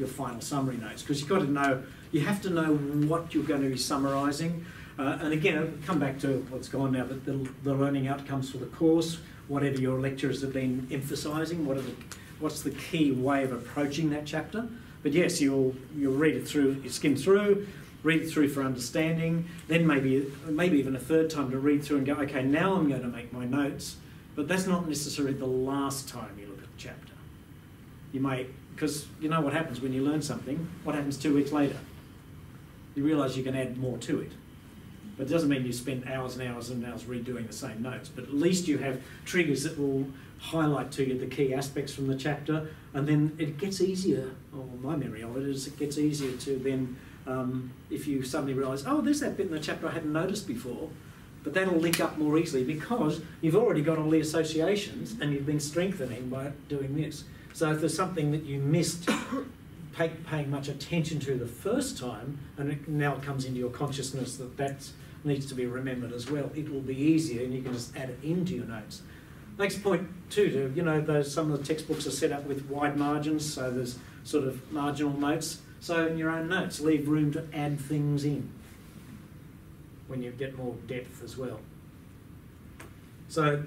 your final summary notes because you've got to know you have to know what you're going to be summarising. Uh, and again, I'll come back to what's gone now, but the, the learning outcomes for the course, whatever your lecturers have been emphasising, what the, what's the key way of approaching that chapter. But yes, you'll you'll read it through, you skim through, read it through for understanding, then maybe maybe even a third time to read through and go, okay, now I'm going to make my notes. But that's not necessarily the last time you look at the chapter. You may, because you know what happens when you learn something. What happens two weeks later? You realise you can add more to it. But it doesn't mean you spend hours and hours and hours redoing the same notes. But at least you have triggers that will highlight to you the key aspects from the chapter, and then it gets easier. Or my memory of it is it gets easier to then, um, if you suddenly realise, oh, there's that bit in the chapter I hadn't noticed before. But that'll link up more easily because you've already got all the associations and you've been strengthening by doing this. So if there's something that you missed pay, paying much attention to the first time, and it now it comes into your consciousness that that needs to be remembered as well, it will be easier and you can just add it into your notes. Next point too, to, you know, those, some of the textbooks are set up with wide margins, so there's sort of marginal notes. So in your own notes, leave room to add things in when you get more depth as well. So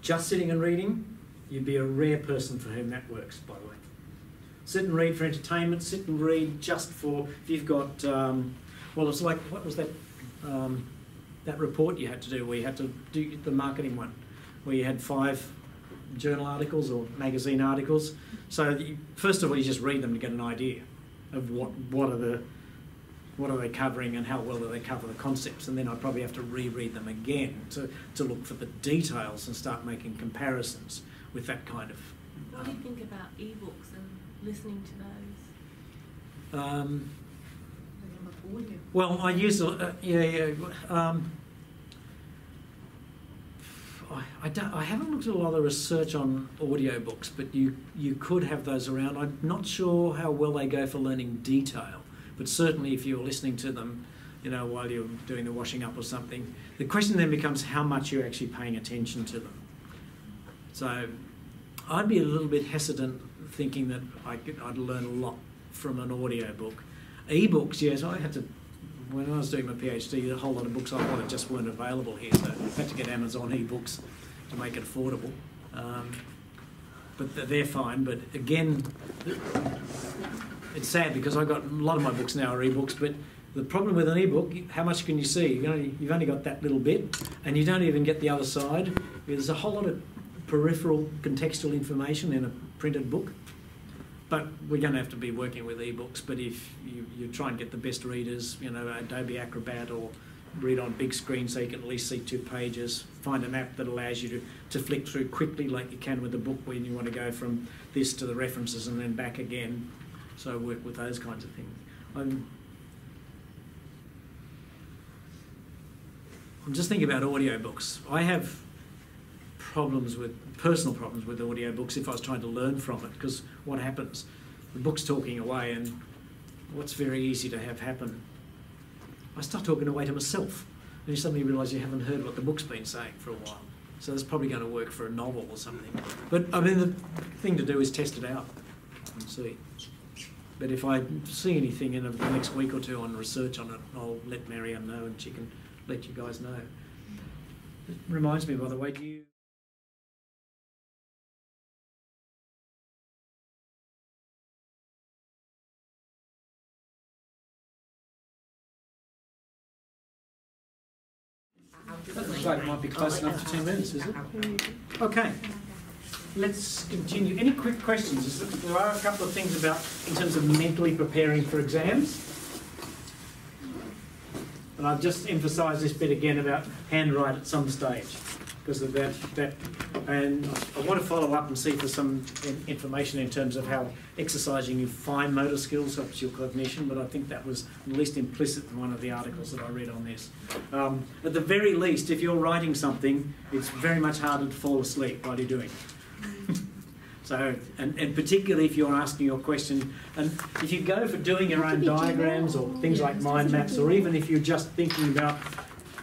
just sitting and reading, you'd be a rare person for whom that works, by the way. Sit and read for entertainment, sit and read just for, if you've got, um, well, it's like, what was that, um, that report you had to do where you had to do the marketing one, where you had five journal articles or magazine articles. So you, first of all, you just read them to get an idea of what, what are the, what are they covering and how well do they cover the concepts and then I'd probably have to reread them again to, to look for the details and start making comparisons with that kind of What do you think about ebooks and listening to those? um. Well I use uh, yeah yeah um, I, I, don't, I haven't looked at a lot of research on audiobooks but you you could have those around I'm not sure how well they go for learning detail but certainly if you're listening to them you know while you're doing the washing up or something the question then becomes how much you're actually paying attention to them so I'd be a little bit hesitant thinking that I could, I'd learn a lot from an audio book. E-books, yes, I had to, when I was doing my PhD, a whole lot of books I wanted just weren't available here, so I had to get Amazon e-books to make it affordable. Um, but they're- fine, but again, it's sad because I've got, a lot of my books now are e-books, but the problem with an e-book, how much can you see? You only, you've only got that little bit, and you don't even get the other side. There's a whole lot of peripheral contextual information in a printed book. But we're going to have to be working with ebooks. But if you, you try and get the best readers, you know, Adobe Acrobat or read on big screen so you can at least see two pages, find an app that allows you to, to flick through quickly like you can with a book when you want to go from this to the references and then back again. So work with those kinds of things. I'm, I'm just thinking about audiobooks. I have problems with personal problems with audiobooks if I was trying to learn from it because what happens? The book's talking away, and what's very easy to have happen? I start talking away to myself, and you suddenly realise you haven't heard what the book's been saying for a while. So that's probably going to work for a novel or something. But I mean, the thing to do is test it out and see. But if I see anything in the next week or two on research on it, I'll let Marianne know, and she can let you guys know. It reminds me, by the way, do you? That looks like it might be close enough to 10 minutes, is it? Okay, let's continue. Any quick questions? There- There are a couple of things about, in terms of mentally preparing for exams. And I've just emphasised this bit again about handwrite at some stage, because of that, that, and I want to follow up and see for some information in terms of how exercising your fine motor skills helps your cognition, but I think that was at least implicit in one of the articles that I read on this. Um, at the very least, if you're writing something, it's very much harder to fall asleep while you're doing it. So, and, and particularly if you're asking your question, and if you go for doing your own diagrams or things like mind maps, or even if you're just thinking about,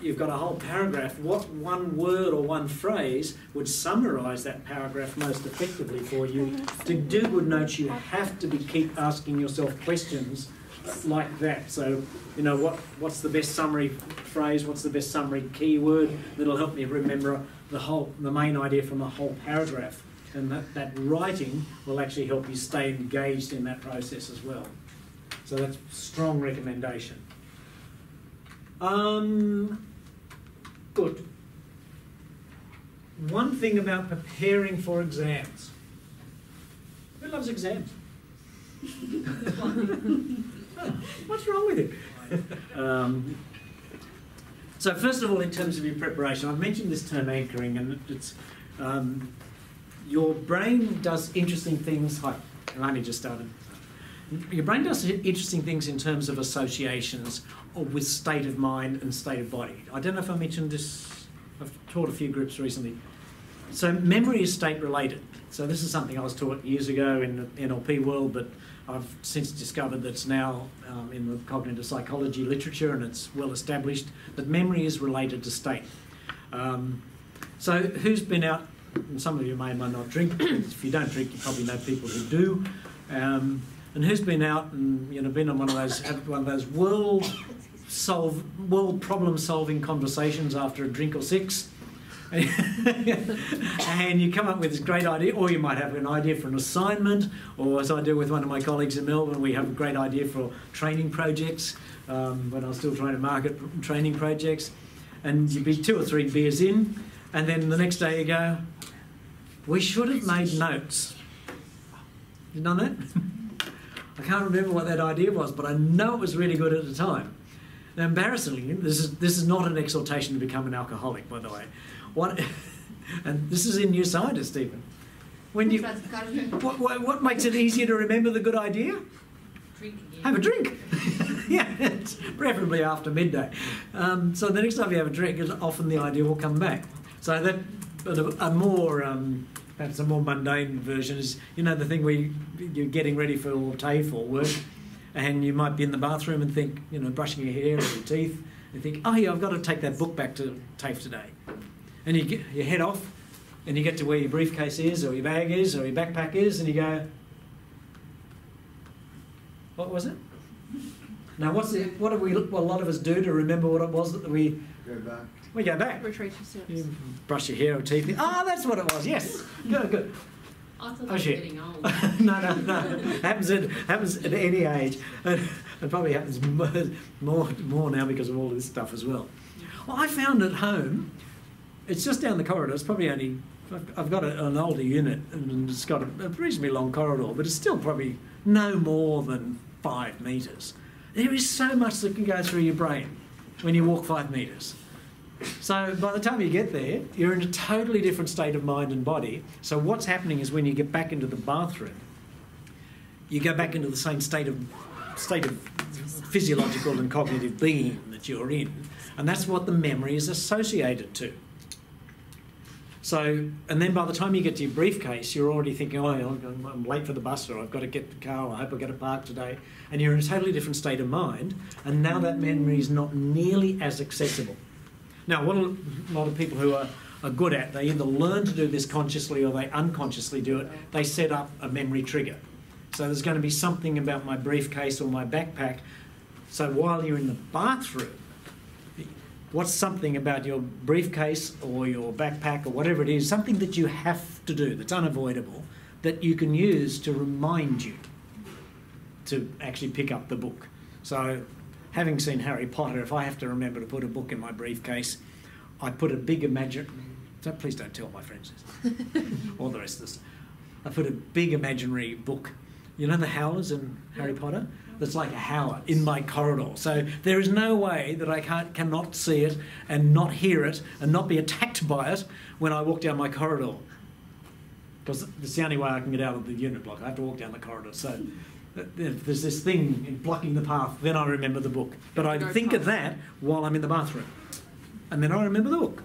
you've got a whole paragraph, what one word or one phrase would summarise that paragraph most effectively for you? To do good notes, you have to be keep asking yourself questions like that. So, you know, what what's the best summary phrase? What's the best summary keyword that'll help me remember the whole, the main idea from a whole paragraph? And that, that writing will actually help you stay engaged in that process as well. So that's strong recommendation. Um, good. One thing about preparing for exams. Who loves exams? What's wrong with it? um, so first of all, in terms of your preparation, I've mentioned this term anchoring, and it's um, your brain does interesting things. Hi, I only just started. Your brain does interesting things in terms of associations with state of mind and state of body. I don't know if I mentioned this. I've taught a few groups recently. So memory is state related. So this is something I was taught years ago in the NLP world, but I've since discovered that it's now um, in the cognitive psychology literature and it's well established that memory is related to state. Um, so who's been out? And some of you may or may not drink. if you don't drink, you probably know people who do. Um, and who's been out and you know been on one of those one of those world solve world problem solving conversations after a drink or six? and you come up with this great idea, or you might have an idea for an assignment, or as I do with one of my colleagues in Melbourne, we have a great idea for training projects um, when I was still trying to market training projects. And you'd be two or three beers in, and then the next day you go, We should have made notes. You done that? I can't remember what that idea was, but I know it was really good at the time. Now, embarrassingly, this is this is not an exhortation to become an alcoholic, by the way. What, and this is in New Scientist, Stephen. When you, what, what, what makes it easier to remember the good idea? Drink again. Have a drink. yeah, it's preferably after midday. Um, so the next time you have a drink, often the idea will come back. So that, but a, a more um, perhaps a more mundane version is you know the thing where you, you're getting ready for TAFE or work, and you might be in the bathroom and think you know brushing your hair or your teeth, and think oh yeah I've got to take that book back to TAFE today, and you get, you head off, and you get to where your briefcase is or your bag is or your backpack is, and you go. What was it? Now, what's the, what do we? What a lot of us do to remember what it was that we Go back. we go back. Retrace your steps. You brush your hair or teeth. Ah, that's what it was. Yes, good, good. I thought Oh, shit. getting old. no, no, no. happens at happens at any age, and it probably happens more, more more now because of all this stuff as well. Well, I found at home, it's just down the corridor. It's probably only I've, I've got a, an older unit and it's got a, a reasonably long corridor, but it's still probably no more than five metres. There is so much that can go through your brain when you walk five metres. So by the time you get there, you're in a totally different state of mind and body. So what's happening is when you get back into the bathroom, you go back into the same state of state of physiological and cognitive being that you're in, and that's what the memory is associated to. So, and then by the time you get to your briefcase, you're already thinking, oh, I'm I'm late for the bus, or I've got to get the car, I hope I get a park today. And you're in a totally different state of mind, and now that memory is not nearly as accessible. Now, what a lot of people who are, are good at, they either learn to do this consciously or they unconsciously do it. They set up a memory trigger. So there's going to be something about my briefcase or my backpack. So while you're in the bathroom, what's something about your briefcase or your backpack or whatever it is, something that you have to do that's unavoidable, that you can use to remind you to actually pick up the book. So, having seen Harry Potter, if I have to remember to put a book in my briefcase, I put a big imagine. So please don't tell my friends this, or the rest of this. I put a big imaginary book. You know the howlers in Harry Potter? That's like a howler in my corridor. So there is no way that I can't, cannot see it and not hear it and not be attacked by it when I walk down my corridor. Because it's the only way I can get out of the unit block. I have to walk down the corridor. So there's this thing in blocking the path, then I remember the book. But I think of that while I'm in the bathroom. And then I remember the book.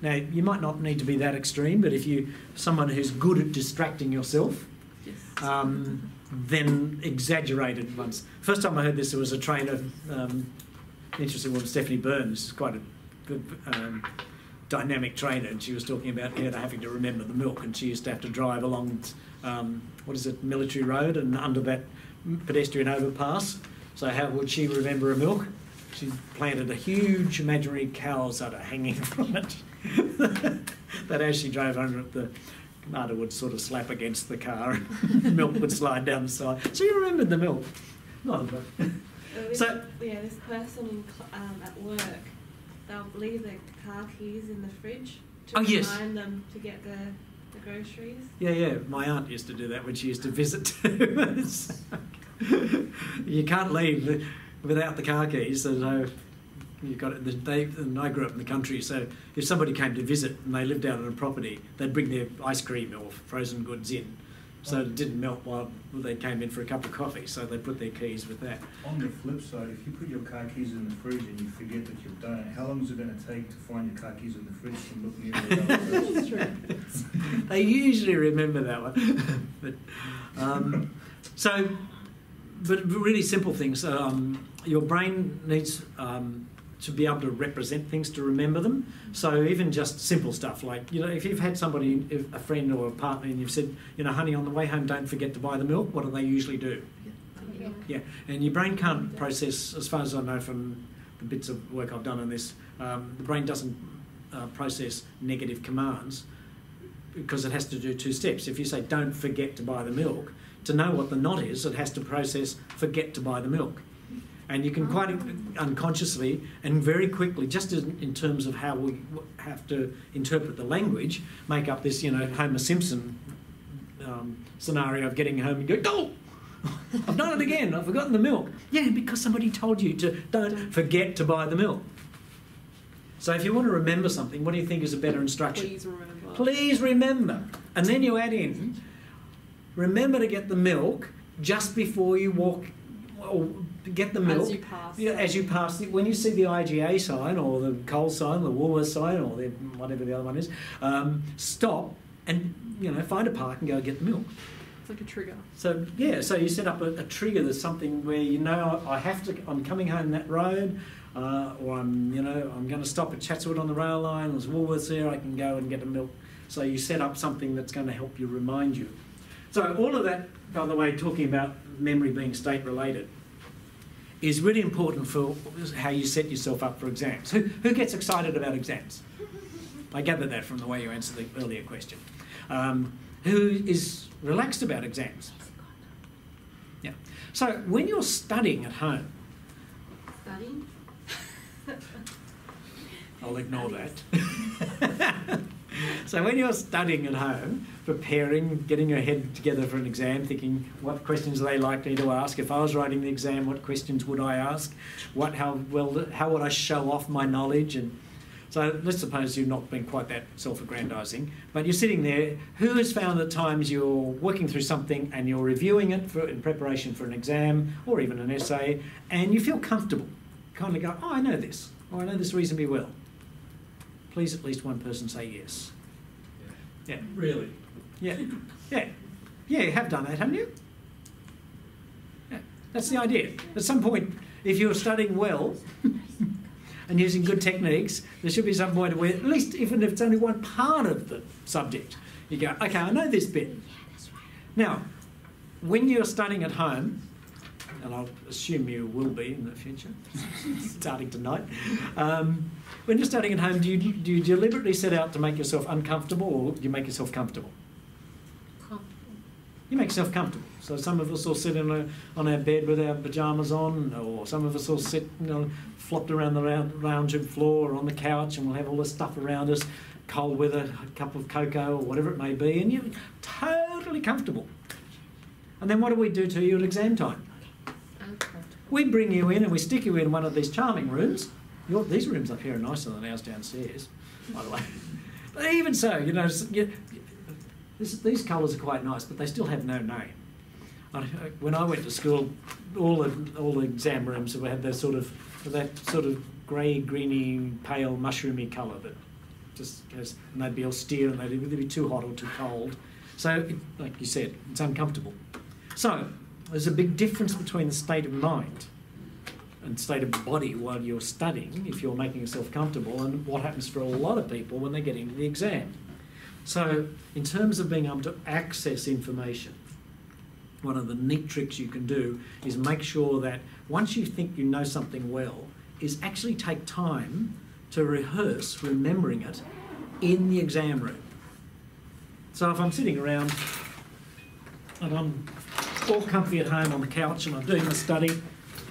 Now, you might not need to be that extreme, but if you someone who's good at distracting yourself, Yes. um, then exaggerated ones. First time I heard this, there was a trainer, um, interesting woman, Stephanie Burns, quite a good um, dynamic trainer, and she was talking about her having to remember the milk, and she used to have to drive along, um, what is it, Military Road, and under that pedestrian overpass. So how would she remember her milk? She planted a huge imaginary cow's udder hanging from it. that as she drove under it, the udder would sort of slap against the car and milk would slide down the side. So you remembered the milk. Not a So- yeah, this person in um, at work, they'll leave their car keys in the fridge to Oh, yes. remind them to get the, the groceries. Yeah, yeah. My aunt used to do that when she used to visit too. You can't leave without the car keys. So you got it. They, and I grew up in the country, so if somebody came to visit and they lived out on a property, they'd bring their ice cream or frozen goods in, so it didn't melt while they came in for a cup of coffee. So they put their keys with that. On the flip side, if you put your car keys in the fridge and you forget that you've done it, how long is it gonna take to find your car keys in the fridge from looking at the other That's true. they usually remember that one. but um, so, but really simple things. Um, your brain needs um, to be able to represent things to remember them. So even just simple stuff like you know, if you've had somebody, if a friend or a partner, and you've said, you know, honey, on the way home, don't forget to buy the milk. What do they usually do? Yeah. Yeah, and your brain can't process, as far as I know from the bits of work I've done on this, um, the brain doesn't uh, process negative commands because it has to do two steps. If you say, don't forget to buy the milk, to know what the not is, it has to process forget to buy the milk. And you can quite unconsciously and very quickly, just in terms of how we have to interpret the language, make up this, you know, Homer Simpson um, scenario of getting home and go, oh, I've done it again, I've forgotten the milk. Yeah, because somebody told you to don't forget to buy the milk. So if you want to remember something, what do you think is a better instruction? Please remember. Please remember. And then you add in, remember to get the milk just before you walk, or get the milk. As you pass. Yeah, as you pass, the, when you see the IGA sign or the Coles sign, the Woolworths sign, or the, whatever the other one is, um, stop and you know find a park and go get the milk. It's like a trigger. So yeah, so you set up a, a trigger. There's something where you know I have to. I'm coming home that road, uh, or I'm you know I'm going to stop at Chatswood on the rail line. There's Woolworths there. I can go and get a milk. So you set up something that's going to help you remind you. So all of that, by the way, talking about memory being state related, is really important for how you set yourself up for exams. Who, who gets excited about exams? I gather that from the way you answered the earlier question. Um, who is relaxed about exams? Yeah. So when you're studying at home, Studying? I'll ignore that. so when you're studying at home, preparing, getting your head together for an exam, thinking what questions are they likely to ask? If I was writing the exam, what questions would I ask? What, how well, how would I show off my knowledge? And so let's suppose you've not been quite that self-aggrandising, but you're sitting there. Who has found that times you're working through something and you're reviewing it for, in preparation for an exam or even an essay, and you feel comfortable? Kind of go, oh, I know this, or I know this reasonably well. Please, at least one person say yes. Yeah. Really? Yeah, yeah, yeah. You have done that, haven't you? Yeah, that's the idea. At some point, if you're studying well and using good techniques, there should be some point where, at least even if it's only one part of the subject, you go, okay, I know this bit. Now, when you're studying at home, and I'll assume you will be in the future, starting tonight. Um, when you're studying at home, do you, do you deliberately set out to make yourself uncomfortable or do you make yourself comfortable? Comfortable. You make yourself comfortable. So some of us will sit in a, on our bed with our pyjamas on, or some of us will sit, you know, flopped around the round, lounge floor or on the couch, and we'll have all this stuff around us, cold weather, a cup of cocoa or whatever it may be, and you're totally comfortable. And then what do we do to you at exam time? We bring you in and we stick you in one of these charming rooms. Your, these rooms up here are nicer than ours downstairs, by the way. But even so, you know, you, this, these colours are quite nice, but they still have no name. I, when I went to school, all the all the exam rooms had that sort of that sort of grey, greeny, pale, mushroomy colour that just goes, and they'd be austere and they'd either be too hot or too cold. So, like you said, it's uncomfortable. So, there's a big difference between the state of mind and state of body while you're studying, if you're making yourself comfortable, and what happens for a lot of people when they get into the exam. So, in terms of being able to access information, one of the neat tricks you can do is make sure that once you think you know something well, is actually take time to rehearse remembering it in the exam room. So if I'm sitting around and I'm all comfy at home on the couch and I'm doing my study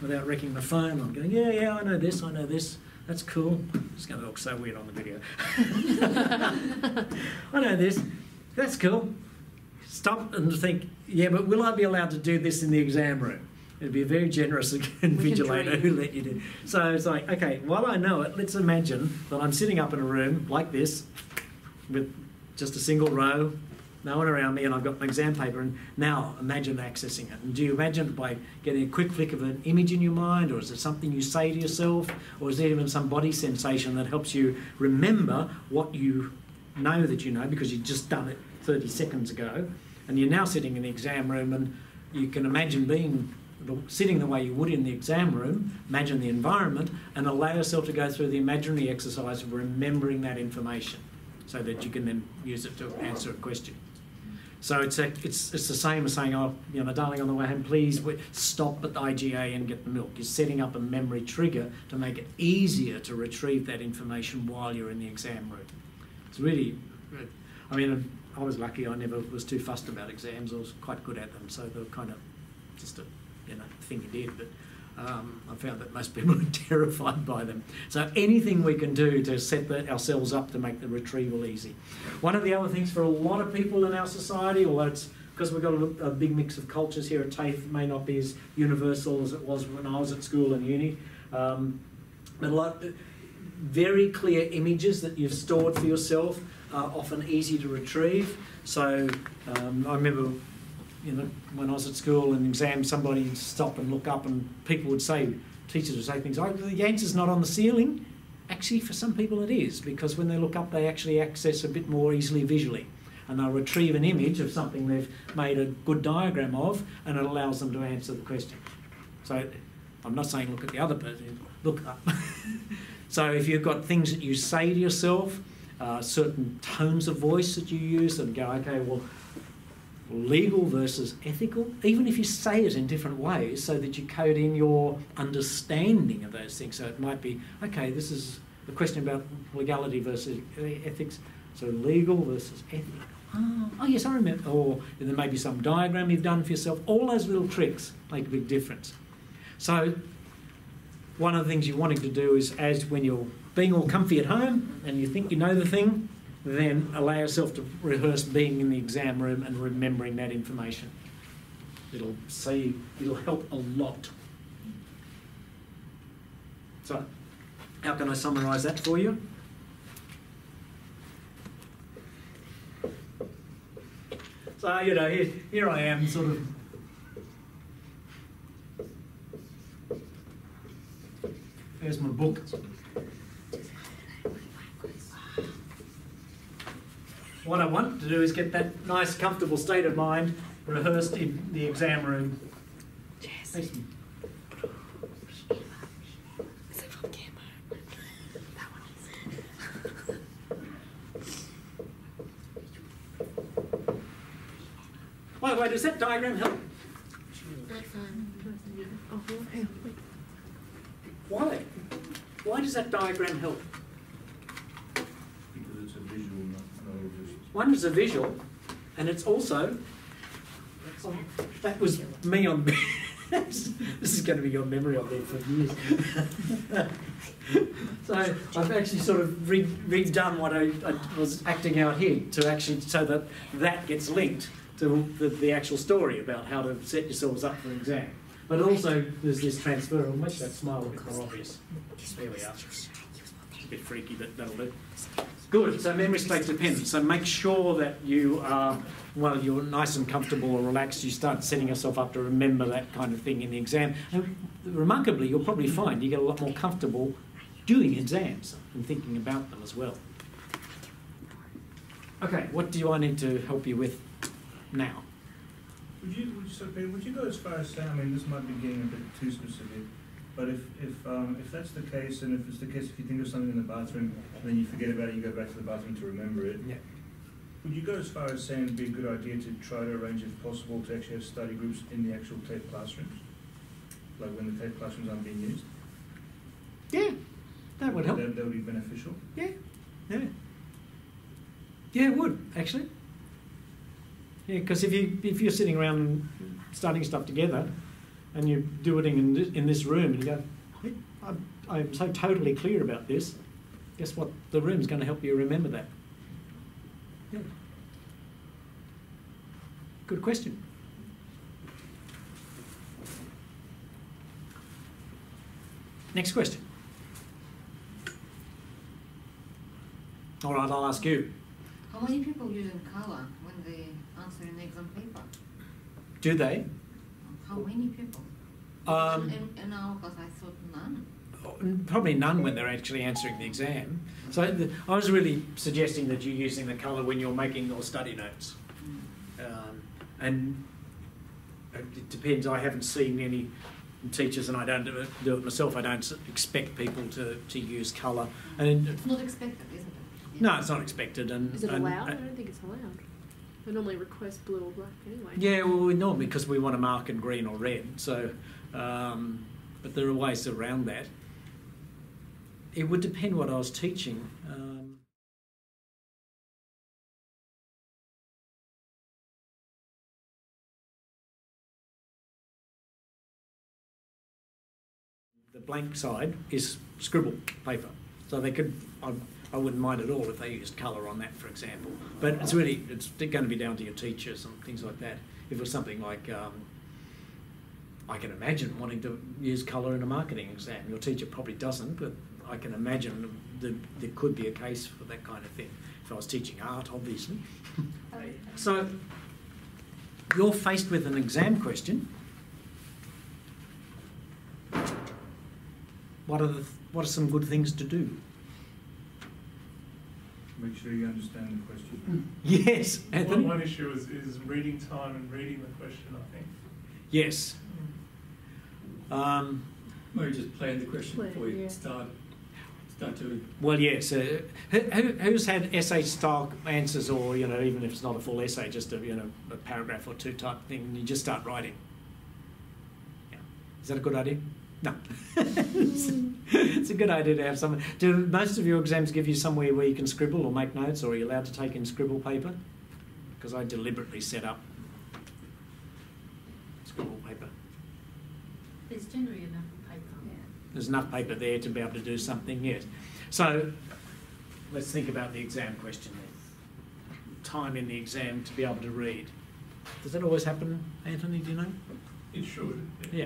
without wrecking my phone, I'm going, yeah, yeah, I know this, I know this. That's cool. It's going to look so weird on the video. I know this. That's cool. Stop and think, yeah, but will I be allowed to do this in the exam room? It'd be a very generous invigilator who let you do. So it's like, okay, while I know it, let's imagine that I'm sitting up in a room like this with just a single row, no one around me, and I've got my exam paper. And now imagine accessing it. And do you imagine it by getting a quick flick of an image in your mind, or is it something you say to yourself, or is there even some body sensation that helps you remember what you know that you know because you've just done it 30 seconds ago, and you're now sitting in the exam room, and you can imagine being sitting the way you would in the exam room, imagine the environment, and allow yourself to go through the imaginary exercise of remembering that information so that you can then use it to answer a question. So it's a, it's it's the same as saying, oh, you know, darling, on the way home, please stop at the IGA and get the milk. You're setting up a memory trigger to make it easier to retrieve that information while you're in the exam room. It's really, I mean, I was lucky. I never was too fussed about exams. I was quite good at them, so they were kind of just a you know thing you did. But um, I found that most people are terrified by them. So anything we can do to set the, ourselves up to make the retrieval easy. One of the other things for a lot of people in our society, although it's because we've got a, a big mix of cultures here at TAFE, may not be as universal as it was when I was at school and uni. Um, but a lot, very clear images that you've stored for yourself are often easy to retrieve. So um, I remember you know, when I was at school and exams, somebody would stop and look up, and people would say, teachers would say things like, "The answer's not on the ceiling." Actually, for some people, it is because when they look up, they actually access a bit more easily visually, and they'll retrieve an image of something they've made a good diagram of, and it allows them to answer the question. So, I'm not saying look at the other person, look up. so, if you've got things that you say to yourself, uh, certain tones of voice that you use, and go, okay, well legal versus ethical, even if you say it in different ways so that you code in your understanding of those things. So it might be, okay, this is a question about legality versus ethics, so legal versus ethical. Oh, oh yes, I remember. Or there may be some diagram you've done for yourself. All those little tricks make a big difference. So one of the things you're wanting to do is, as when you're being all comfy at home and you think you know the thing, then allow yourself to rehearse being in the exam room and remembering that information. It'll see, it'll help a lot. So, how can I summarise that for you? So, you know, here, here I am, sort of. There's my book. What I want to do is get that nice, comfortable state of mind rehearsed in the exam room. Yes. By the way, does that diagram help? Why? Why does that diagram help? Because it's a visual, not, not just. One is a visual, and it's also that was me on. this is going to be your memory of it for years. so I've actually sort of re- redone what I, I, was acting out here to actually so that that gets linked to the, the actual story about how to set yourselves up for an exam. But also there's this transfer. Make that smile a bit more obvious. There we are. Bit freaky, but that'll do. Good. So memory state dependent. So make sure that you are, well, you're nice and comfortable or relaxed. You start setting yourself up to remember that kind of thing in the exam. And remarkably, you'll probably find you get a lot more comfortable doing exams and thinking about them as well. Okay, what do I need to help you with now? Would you, would you, would you go as far as saying, I mean, this might be getting a bit too specific, but if, if, um, if that's the case, and if it's the case, if you think of something in the bathroom, and then you forget about it, you go back to the bathroom to remember it, Yeah. would you go as far as saying it'd be a good idea to try to arrange, if possible, to actually have study groups in the actual TAFE classrooms? Like when the TAFE classrooms aren't being used? Yeah, that would help. That, that would be beneficial? Yeah, yeah. Yeah, it would, actually. Yeah, because if, you, if you're sitting around studying stuff together and you do it in this, in this room and you go, "Hey, I'm, I'm so totally clear about this, guess what? The room's going to help you remember that. Yeah. Good question. Next question. All right, I'll ask you. How many people using colour when they answer an exam paper? Do they? How many people? Um, in, in our class, I thought none. Probably none when they're actually answering the exam. So the, I was really suggesting that you're using the colour when you're making your study notes. Um, and it depends. I haven't seen any teachers, and I don't do it, do it myself. I don't expect people to, to use colour. And It's not expected, isn't it? no, it's not expected. And Is it and- allowed? I don't think it's allowed. They normally request blue or black anyway. Yeah, well, we normally because we want to mark in green or red. So, um, but there are ways around that. It would depend what I was teaching. Um, the blank side is scribble paper, so they could. I, I wouldn't mind at all if they used colour on that, for example. But it's really it's going to be down to your teachers and things like that. If it was something like um, I can imagine wanting to use colour in a marketing exam. Your teacher probably doesn't, but I can imagine there could be a case for that kind of thing. If I was teaching art, obviously. so you're faced with an exam question. What are the what are some good things to do? Make sure you understand the question. Yes, Anthony. One, one issue is, is reading time and reading the question, I think. Yes. Um, Maybe just plan the question Plan, before you yeah. start, start doing. well, yes. Uh, who, who- who's had essay style answers, or you know, even if it's not a full essay, just a you know a paragraph or two type thing, and you just start writing. Yeah. Is that a good idea? No. it's a good idea to have some. Do most of your exams give you somewhere where you can scribble or make notes, or are you allowed to take in scribble paper? Because I deliberately set up scribble paper. There's generally enough paper. Yeah. There's enough paper there to be able to do something, yes. So let's think about the exam question then. Time in the exam to be able to read. Does that always happen, Anthony? Do you know? It should. Yeah.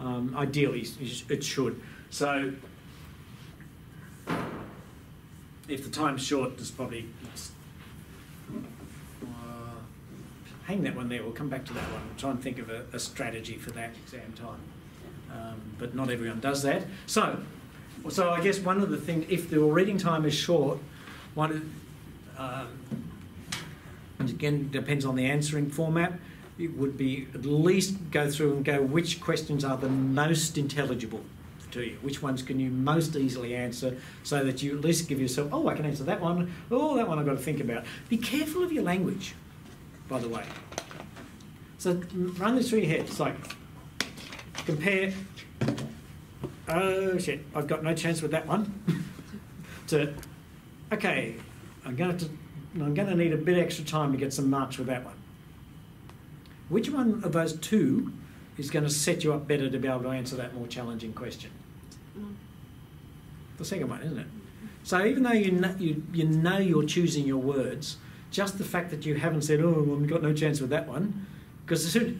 Um, ideally, it should. So if the time's short, there's probably. Uh, hang that one there. We'll come back to that one. We'll try and think of a, a strategy for that exam time. Um, but not everyone does that. So, so I guess one of the things, if the reading time is short, one, um, again depends on the answering format. It would be at least go through and go which questions are the most intelligible to you, which ones can you most easily answer, so that you at least give yourself, oh, I can answer that one. Oh, that one I've got to think about. Be careful of your language, by the way. So run this through your head. It's like compare. Oh shit! I've got no chance with that one. to okay, I'm going to I'm going to need a bit extra time to get some marks with that one. Which one of those two is going to set you up better to be able to answer that more challenging question? The second one, isn't it? So even though you know, you, you know you're choosing your words, just the fact that you haven't said, oh, well, I've got no chance with that one, because who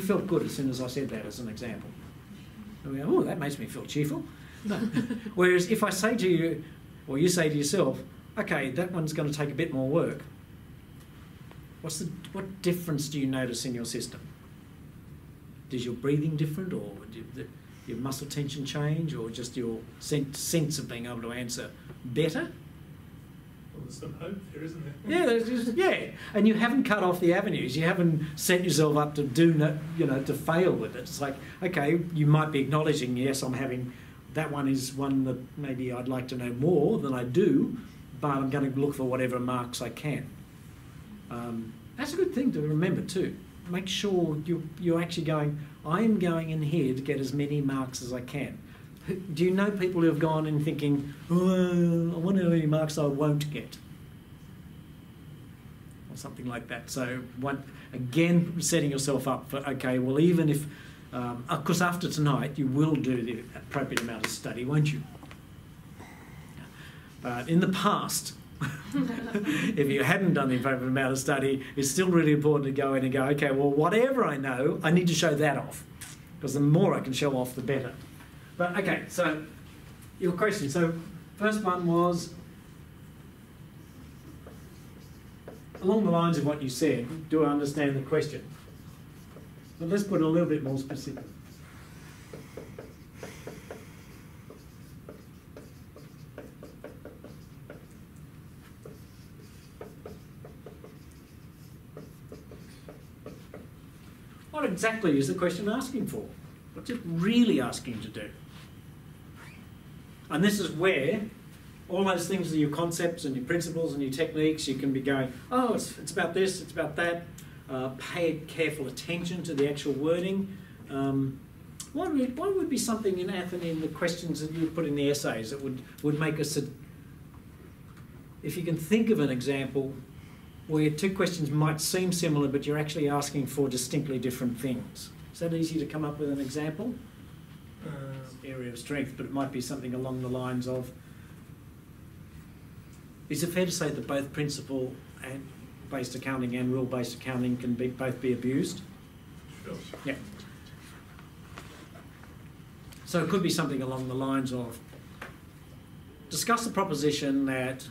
felt good as soon as I said that as an example? Go, oh, that makes me feel cheerful. No. Whereas if I say to you, or you say to yourself, okay, that one's going to take a bit more work. What's the, what difference do you notice in your system? Does your breathing different, or your muscle tension change, or just your sense, sense of being able to answer better? Well, there's some hope there, isn't there? Yeah, there's just, yeah, and you haven't cut off the avenues. You haven't set yourself up to do, no, you know, to fail with it. It's like, okay, you might be acknowledging, yes, I'm having that one is one that maybe I'd like to know more than I do, but I'm going to look for whatever marks I can. Um, that's a good thing to remember too. Make sure you, you're actually going, I am going in here to get as many marks as I can. Do you know people who have gone in thinking, oh, I wonder how many marks I won't get? Or something like that. So, one, again, setting yourself up for, okay, well, even if, um, of course, after tonight, you will do the appropriate amount of study, won't you? But in the past, if you hadn't done the appropriate amount of study, it's still really important to go in and go, okay, well, whatever I know, I need to show that off. Because the more I can show off, the better. But okay, so your question. So, first one was along the lines of what you said, do I understand the question? But let's put it a little bit more specific. What exactly is the question asking for? What's it really asking to do? And this is where all those things are your concepts and your principles and your techniques. You can be going, oh, it's, it's about this, it's about that. Uh, pay careful attention to the actual wording. Um, what would, what would be something in Anthony in the questions that you put in the essays that would, would make us, a, if you can think of an example where two questions might seem similar but you're actually asking for distinctly different things. Is that easy to come up with an example? Uh, area of strength, but it might be something along the lines of is it fair to say that both principle and based accounting and rule based accounting can be both be abused? sure. Yeah. So it could be something along the lines of discuss the proposition that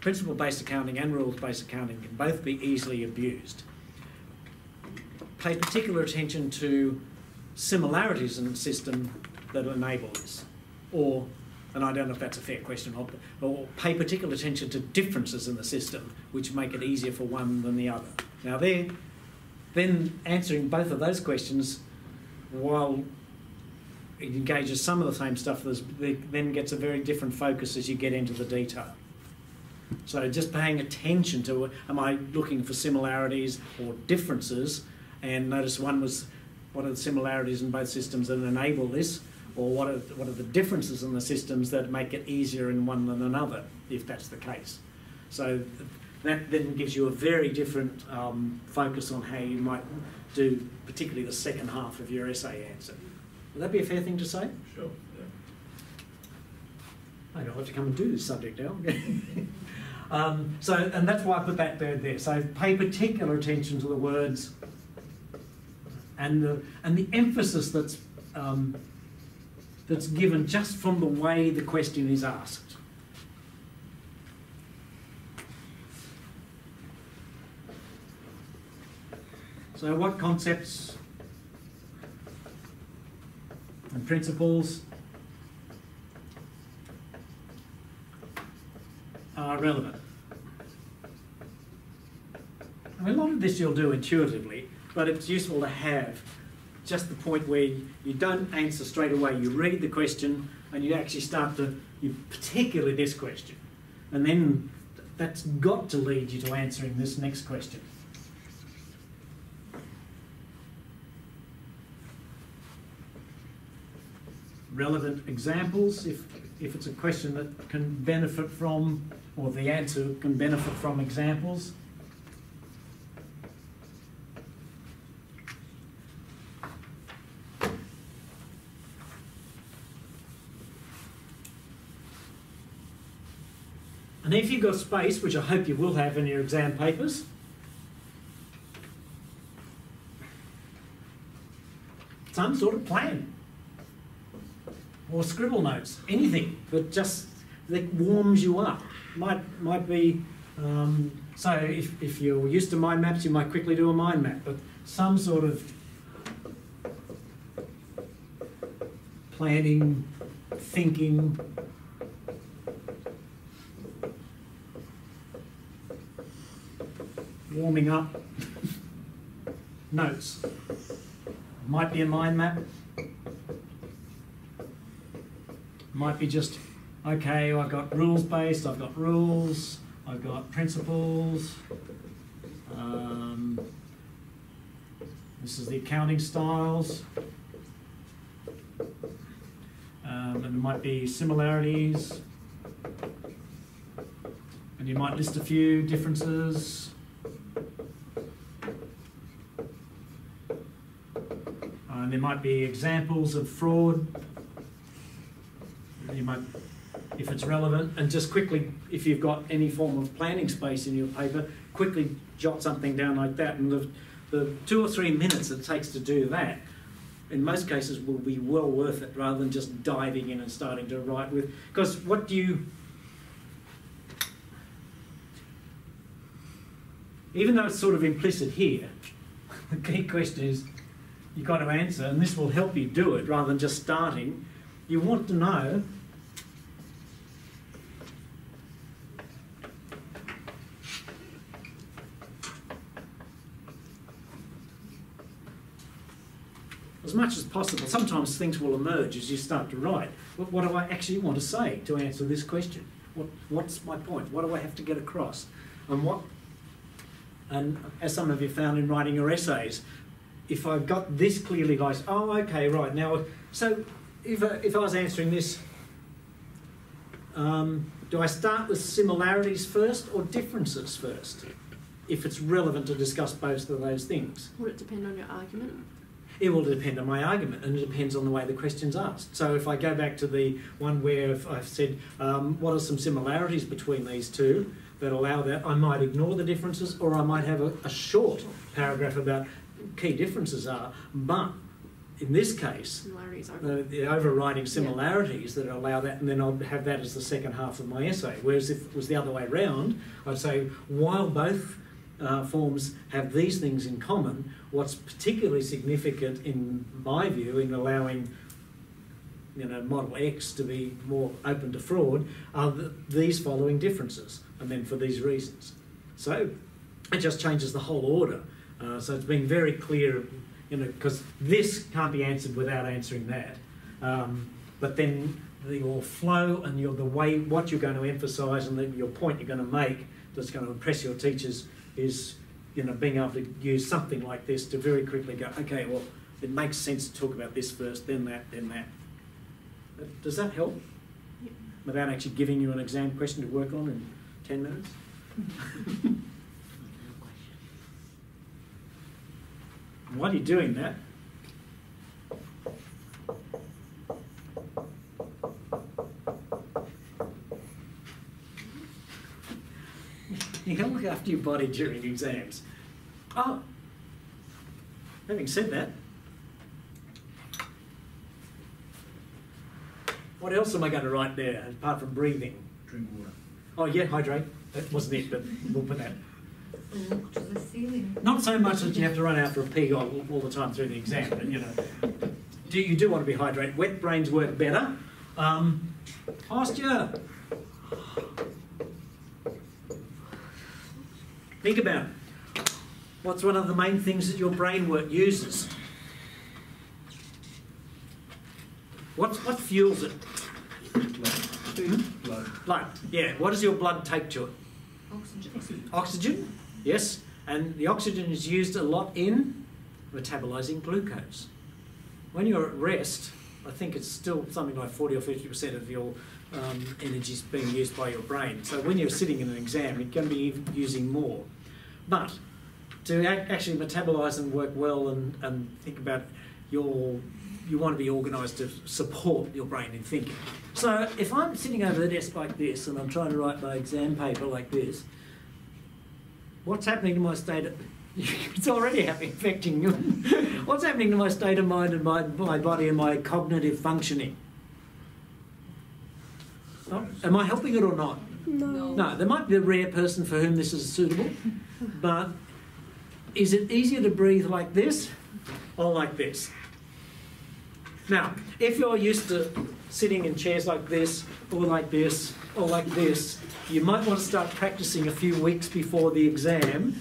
principle based accounting and rules based accounting can both be easily abused. Pay particular attention to similarities in the system that enable this. Or, and I don't know if that's a fair question, or, or pay particular attention to differences in the system which make it easier for one than the other. Now, there, then answering both of those questions while it engages some of the same stuff, then gets a very different focus as you get into the detail. So just paying attention to am I looking for similarities or differences? And notice one was what are the similarities in both systems that enable this, or what are, what are the differences in the systems that make it easier in one than another, if that's the case. So that then gives you a very different um, focus on how you might do, particularly the second half of your essay answer. Would that be a fair thing to say? Sure, yeah. I don't have to come and do this subject now. um, so, and that's why I put that bird there. So, pay particular attention to the words and the and the emphasis that's um, that's given just from the way the question is asked. So, what concepts and principles are relevant? I mean, a lot of this you'll do intuitively, but it's useful to have just the point where you don't answer straight away. You read the question and you actually start to, you particularly this question, and then that's got to lead you to answering this next question. Relevant examples, if, if it's a question that can benefit from, or the answer can benefit from examples. And if you've got space, which I hope you will have in your exam papers, some sort of plan or scribble notes, anything that just that warms you up. Might might be um, so if, if you're used to mind maps, you might quickly do a mind map, but some sort of planning, thinking, warming up notes. Might be a mind map. Might be just, okay, I've got rules based, I've got rules, I've got principles. Um, this is the accounting styles. Um, and there might be similarities. And you might list a few differences. And there might be examples of fraud. You might, if it's relevant, and just quickly, if you've got any form of planning space in your paper, quickly jot something down like that. And the, the two or three minutes it takes to do that, in most cases, will be well worth it rather than just diving in and starting to write with. Because what do you, even though it's sort of implicit here, the key question is you've got to answer, and this will help you do it rather than just starting. You want to know as much as possible, sometimes things will emerge as you start to write. What, what do I actually want to say to answer this question? What, what's my point? What do I have to get across? And what, and as some of you found in writing your essays, if I've got this clearly, guys, oh, okay, right now. So, if I, if I was answering this, um, do I start with similarities first or differences first? If it's relevant to discuss both of those things. Would it depend on your argument? It will depend on my argument, and it depends on the way the question's asked. So if I go back to the one where I've said, um, what are some similarities between these two that allow that, I might ignore the differences, or I might have a, a short paragraph about key differences are, but in this case, the, the overriding similarities that allow that, and then I'll have that as the second half of my essay. Whereas if it was the other way round, I'd say while both uh, forms have these things in common, what's particularly significant in my view in allowing you know, model X to be more open to fraud are the, these following differences, and then for these reasons. So it just changes the whole order. Uh, so it's been very clear, you know, because this can't be answered without answering that. Um, but then the, your flow and your, the way what you're going to emphasise and the, your point you're going to make that's going to impress your teachers is, you know, being able to use something like this to very quickly go, okay, well, it makes sense to talk about this first, then that, then that. Uh, Does that help? Yeah. Without actually giving you an exam question to work on in 10 minutes? While you're doing that, you can look after your body during exams. Oh, having said that, what else am I going to write there apart from breathing? Drink water. Oh, yeah, hydrate. That wasn't it, but we'll put that. Look to the ceiling. Not so much that you have to run out for a pee all, all the time through the exam, but you know, do you do want to be hydrated? Wet brains work better. Um, posture. Think about it. What's one of the main things that your brain work uses? What what fuels it? Blood. Blood. Blood. Yeah. What does your blood take to it? Oxygen. Oxygen, yes, and the oxygen is used a lot in metabolizing glucose. When you're at rest, I think it's still something like 40 or 50% of your um, energy is being used by your brain. So when you're sitting in an exam, you're going to be using more. But to ac- actually metabolize and work well and, and think about your you want to be organised to support your brain in thinking. So if I'm sitting over the desk like this and I'm trying to write my exam paper like this, what's happening to my state of it's already affecting you. what's happening to my state of mind and my, my body and my cognitive functioning? Oh, am I helping it or not? No. No, there might be a rare person for whom this is suitable, but is it easier to breathe like this or like this? Now, if you're used to sitting in chairs like this, or like this, or like this, you might want to start practicing a few weeks before the exam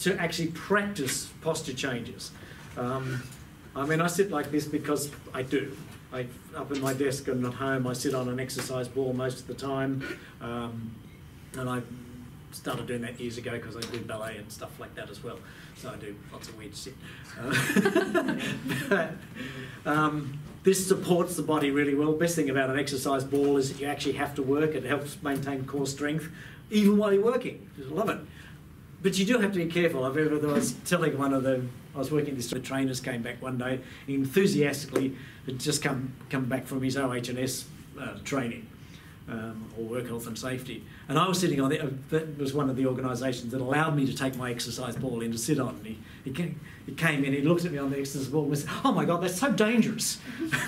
to actually practice posture changes. Um, I mean, I sit like this because I do. I, up at my desk and at home, I sit on an exercise ball most of the time, um, and I started doing that years ago because I do ballet and stuff like that as well. So I do lots of weird shit. Uh, um, this supports the body really well. Best thing about an exercise ball is that you actually have to work. It helps maintain core strength even while you're working. Just love it. But you do have to be careful. I remember I was telling one of the, I was working this, the trainers came back one day, enthusiastically had just come, come back from his OH&S uh, training, um, or work health and safety. And I was sitting on it, that was one of the organisations that allowed me to take my exercise ball in to sit on. And he, he, came, he came in, he looked at me on the exercise ball and said, oh my God, that's so dangerous.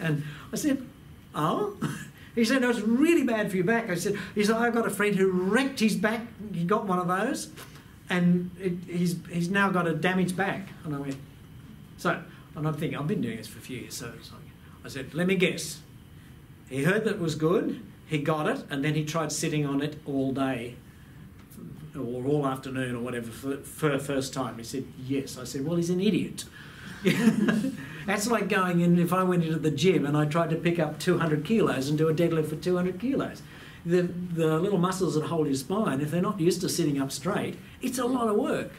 and I said, oh? He said, no, it's really bad for your back. I said, he said, I've got a friend who wrecked his back. He got one of those, and it, he's, he's now got a damaged back. And I went, so, and I'm thinking, I've been doing this for a few years. So like, I said, let me guess. He heard that it was good, he got it, and then he tried sitting on it all day or all afternoon or whatever for, for first time? He said, yes. I said, well, he's an idiot. That's like going in, if I went into the gym and I tried to pick up 200 kilos and do a deadlift for 200 kilos. The, the little muscles that hold your spine, if they're not used to sitting up straight, it's a lot of work.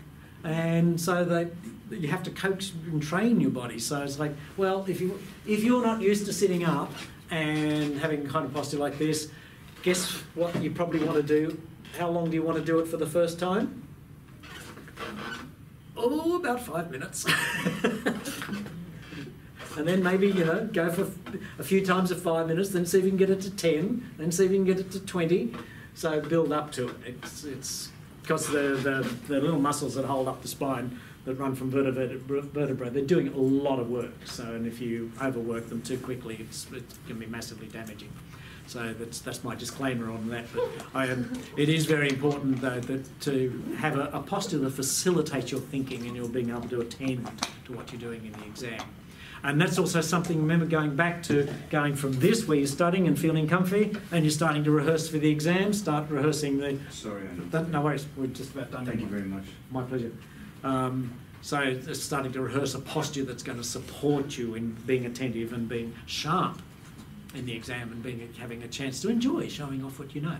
And so they, you have to coach and train your body. So it's like, well, if, you, if you're not used to sitting up and having kind of posture like this, guess what you probably want to do? How long do you want to do it for the first time? Oh, about five minutes. and then maybe, you know, go for a few times of five minutes, then see if you can get it to 10, then see if you can get it to 20. So build up to it. It's, it's because the, the, the little muscles that hold up the spine that run from vertebrae, vertebrae, they're doing a lot of work. So, and if you overwork them too quickly, it's, it can be massively damaging. So that's that's my disclaimer on that. But I am, it is very important though that to have a, a posture that facilitates your thinking and you're being able to attend to what you're doing in the exam. And that's also something, remember going back to going from this where you're studying and feeling comfy and you're starting to rehearse for the exam, start rehearsing the, Sorry, Andy. that, no worries, we're just about done. Thank you very much. My pleasure. Um, so it's starting to rehearse a posture that's going to support you in being attentive and being sharp in the exam and being having a chance to enjoy showing off what you know.